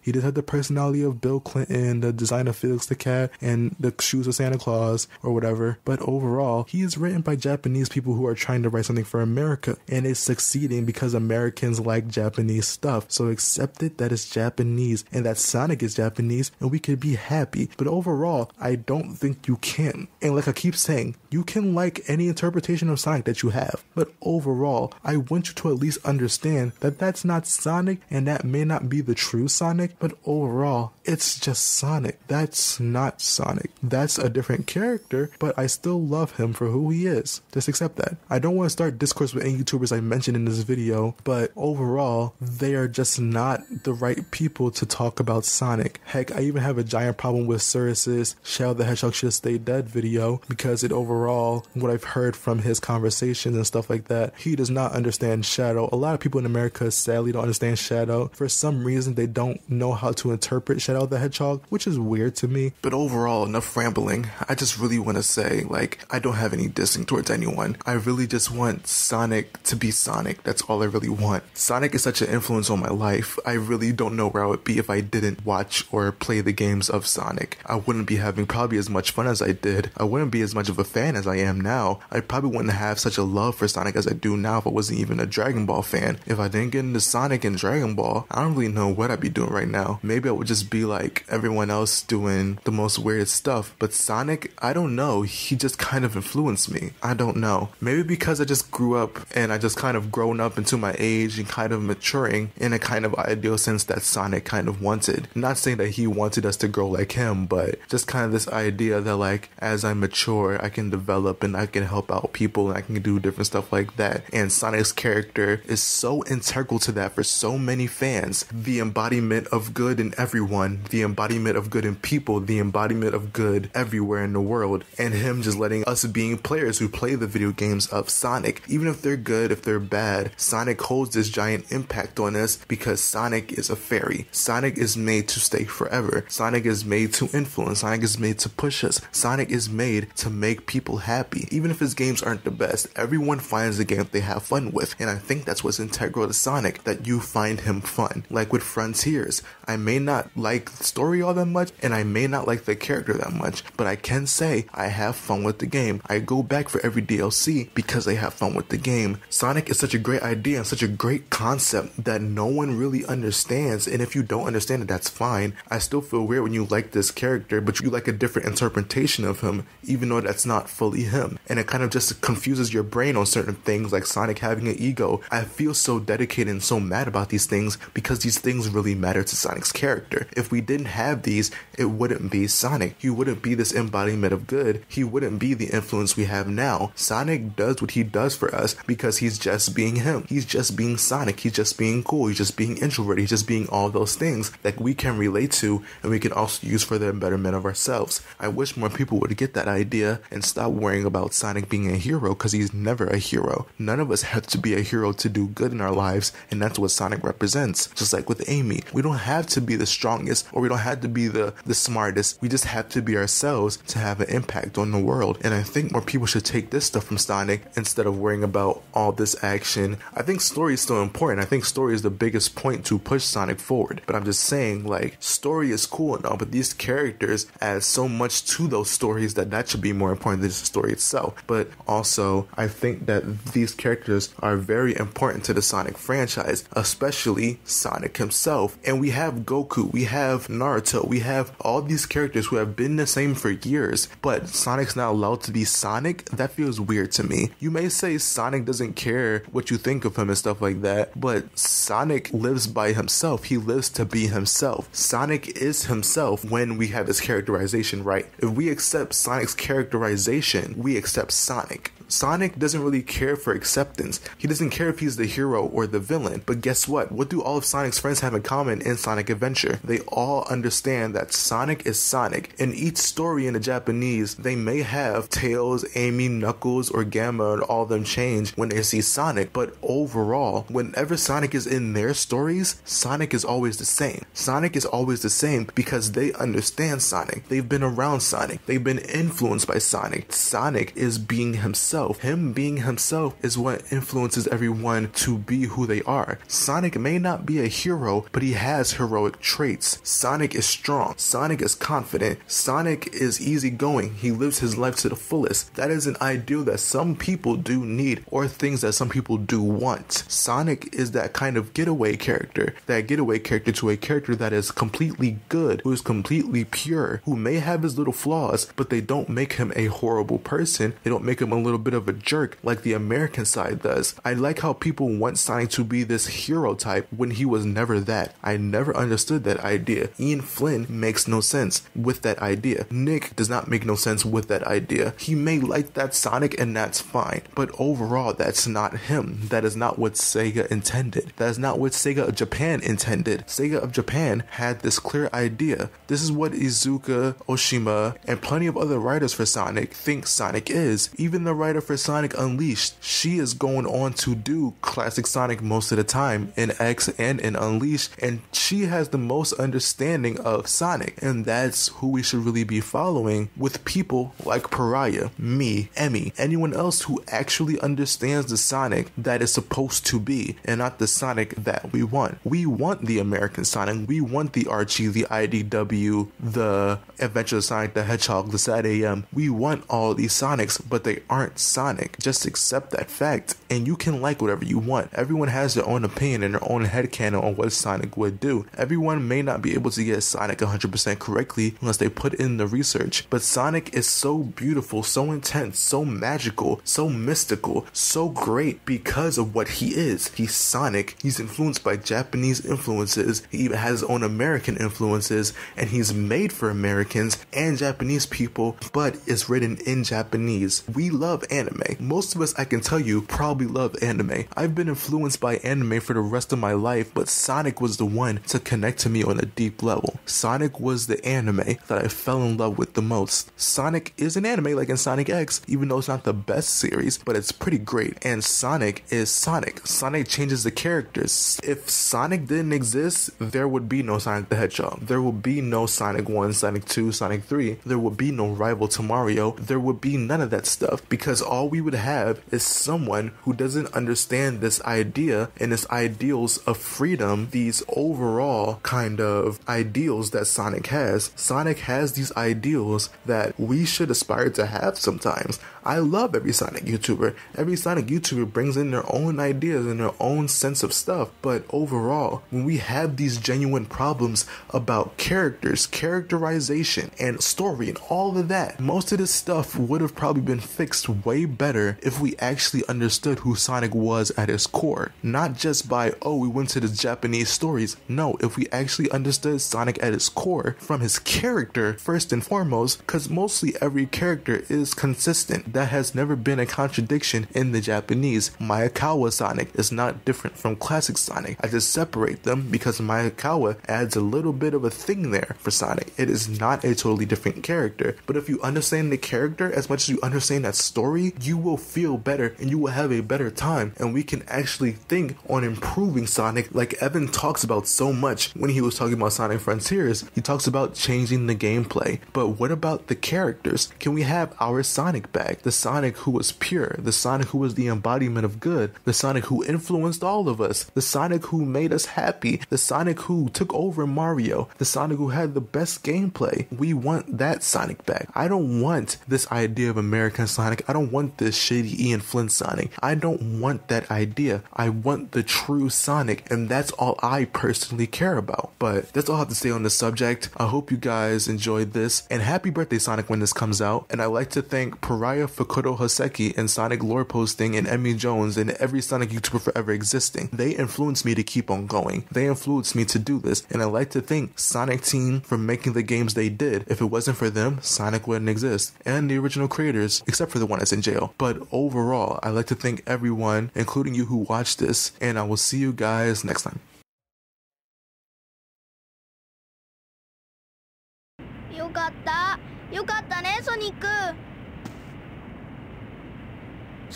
He just had the personality of Bill Clinton, the design of Felix the Cat, and the shoes of Santa Claus or whatever. But overall, he is written by Japanese people who are trying to write something for America, and it's succeeding because Americans like Japanese stuff. So accept it that it's Japanese and that Sonic is Japanese, and we could be happy. But overall, I don't think you can. And like I keep saying, you can like any interpretation of Sonic that you have, but overall, I want you to at least understand that that's not Sonic and that may not be the true Sonic, but overall, it's just Sonic. That's not Sonic. That's a different character, but I still love him for who he is. Just accept that. I don't want to start discourse with any YouTubers I mentioned in this video, but overall, they are just not the right people to talk about Sonic. Heck, I even have a giant problem with Cirrus's Shadow the Hedgehog should stayed dead video because it overall, what I've heard from his conversations and stuff like that, he does not understand Shadow. A lot of people in America sadly don't understand Shadow. For some reason, they don't know how to interpret Shadow the Hedgehog, which is weird to me. But overall, enough rambling. I just really want to say, like, I don't have any dissing towards anyone. I really just want Sonic to be Sonic. That's all I really want. Sonic is such an influence on my life. I really don't know where I would be if I didn't watch or play the games of Sonic. I wouldn't be having probably as much fun as I did. I wouldn't be as much of a fan as I am now. I probably wouldn't have such a love for Sonic as I do now if I wasn't even a Dragon Ball fan. If I didn't get into Sonic and Dragon Ball, I don't really know what I'd be doing right now. Maybe I would just be like everyone else doing the most weird stuff. But Sonic, I don't know. He just kind of influenced me. I don't know. Maybe because I just grew up and I just kind of grown up into my age and kind of maturing in a kind of ideal sense that Sonic kind of wanted. Not saying that he wanted us to grow like him, but just kind of this idea that like as I mature, I can develop and I can help out people and I can do different stuff like that. And Sonic's character is so integral to that for so many fans. The embodiment of good in everyone, the embodiment of good in people, the embodiment of good everywhere in the world, and him just letting us being players who play the video games of Sonic, even if they're good, if they're bad, Sonic holds this giant impact on us because Sonic is a fairy. Sonic is made to stay forever. Sonic is made to influence. Sonic is made to push us. Sonic is made to make people happy. Even if his games aren't the best, everyone finds a game they have fun with. And I think that's what's integral to Sonic, that you find him fun. Like with Frontiers, I may not like the story all that much, and I may not like the character that much, but I can say I have fun with the game. I go back for every DLC because I have fun with the game. Sonic is such a great idea and such a great concept that no one really understands, and if you don't understand it, that's fine. I still feel weird when you like this character, but you like a different interpretation of him, even though that's not fully him. And it kind of just confuses your brain on certain things, like Sonic having an ego. I feel so dedicated and so mad about these things because these things really matter to Sonic's character. If we didn't have these, it wouldn't be Sonic. He wouldn't be this embodiment of good. He wouldn't be the influence we have now. Sonic does what he does for us because he's just being him. He's just being Sonic. He's just being cool. He's just being introverted. He's just being all those things that we can relate to and we can also use for the betterment of ourselves. I wish more people would get that idea and stop worrying about Sonic being a hero because he's never a hero. None of us have to be a hero to do good in our lives, and that's what Sonic represents. Just like with Amy, we don't have to be the strongest or we don't have to be the, the smartest. We just have to be ourselves to have an impact on the world. And I think more people should take this stuff from Sonic instead of worrying about all this action. I think story is still important. I think story is the biggest point to push Sonic forward. But I'm just saying, like, story is cool and all, but these characters add so much to those stories that that should be more important than the story itself. But also, I think that these characters are very important to the Sonic franchise, especially Sonic himself. And we have Goku, we have Naruto, we have all these characters who have been the same for years, but Sonic's not allowed to be Sonic. That feels weird to me. You may say Sonic doesn't care what you think of him and stuff like that, but Sonic lives by himself. He lives to be himself. Sonic is himself when we have his characterization right. If we accept Sonic's characterization, we accept Sonic. Sonic doesn't really care for acceptance. He doesn't care if he's the hero or the villain. But guess what? What do all of Sonic's friends have in common in Sonic Adventure? They all understand that Sonic is Sonic. In each story in the Japanese, they may have Tails, Amy, Knuckles, or Gamma, and all of them change when they see Sonic. But overall, whenever Sonic is in their stories, Sonic is always the same. Sonic is always the same because they understand Sonic. They've been around Sonic. They've been influenced by Sonic. Sonic is being himself. Him being himself is what influences everyone to be who they are. Sonic may not be a hero, but he has heroic traits. Sonic is strong. Sonic is confident. Sonic is easygoing. He lives his life to the fullest. That is an ideal that some people do need or things that some people do want. Sonic is that kind of getaway character, that getaway character to a character that is completely good, who is completely pure, who may have his little flaws, but they don't make him a horrible person. They don't make him a little bit of a jerk like the American side does. I like how people want Sonic to be this hero type when he was never that. I never understood that idea. Ian Flynn makes no sense with that idea. Nick does not make no sense with that idea. He may like that Sonic and that's fine, but overall, that's not him. That is not what Sega intended. That is not what Sega of Japan intended. Sega of Japan had this clear idea. This is what Iizuka, Oshima, and plenty of other writers for Sonic think Sonic is. Even the writer for Sonic Unleashed, she is going on to do classic Sonic most of the time in X and in Unleashed, and she has the most understanding of Sonic, and that's who we should really be following with people like Pariah, me, Emmy, anyone else who actually understands the Sonic that is supposed to be, and not the Sonic that we want. We want the American Sonic, we want the Archie, the IDW, the Adventure Sonic, the Hedgehog, the SatAM. We want all these Sonics, but they aren't Sonic. Just accept that fact, and you can like whatever you want. Everyone has their own opinion and their own headcanon on what Sonic would do. Everyone may not be able to get Sonic 100% correctly unless they put in the research, but Sonic is so beautiful, so intense, so magical, so mystical, so great because of what he is. He's Sonic, he's influenced by Japanese influences, he even has his own American influences, and he's made for Americans and Japanese people, but is written in Japanese. We love anime. Most of us, I can tell you, probably love anime. I've been influenced by anime for the rest of my life, but Sonic was the one to connect to me on a deep level. Sonic was the anime that I fell in love with the most. Sonic is an anime like in Sonic X, even though it's not the best series, but it's pretty great. And Sonic is Sonic. Sonic changes the characters. If Sonic didn't exist, there would be no Sonic the Hedgehog. There would be no Sonic 1, Sonic 2, Sonic 3. There would be no rival to Mario. There would be none of that stuff because all we would have is someone who doesn't understand this idea and this ideals of freedom, these overall kind of ideals that Sonic has. Sonic has these ideals that we should aspire to have sometimes. I love every Sonic YouTuber. Every Sonic YouTuber brings in their own ideas and their own sense of stuff. But overall, when we have these genuine problems about characters, characterization, and story, and all of that, most of this stuff would have probably been fixed way better if we actually understood who Sonic was at his core. Not just by, oh, we went to the Japanese stories. No, if we actually understood Sonic at his core from his character, first and foremost, because mostly every character is consistent. That has never been a contradiction in the Japanese. Maekawa Sonic is not different from classic Sonic. I just separate them because Maekawa adds a little bit of a thing there for Sonic. It is not a totally different character. But if you understand the character as much as you understand that story, you will feel better and you will have a better time. And we can actually think on improving Sonic like Evan talks about so much when he was talking about Sonic Frontiers. He talks about changing the gameplay. But what about the characters? Can we have our Sonic back? The Sonic who was pure, the Sonic who was the embodiment of good, the Sonic who influenced all of us, the Sonic who made us happy, the Sonic who took over Mario, the Sonic who had the best gameplay. We want that Sonic back. I don't want this idea of American Sonic. I don't want this shady Ian Flynn Sonic. I don't want that idea. I want the true Sonic, and that's all I personally care about. But that's all I have to say on this subject. I hope you guys enjoyed this, and happy birthday, Sonic, when this comes out. And I'd like to thank Pariah Fukurou Hoseki and Sonic Lore Posting and Emmy Jones and every Sonic YouTuber forever existing. They influenced me to keep on going. They influenced me to do this, and I'd like to thank Sonic Team for making the games they did. If it wasn't for them, Sonic wouldn't exist, and the original creators, except for the one that's in jail. But overall, I'd like to thank everyone, including you who watched this, and I will see you guys next time.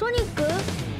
ソニック？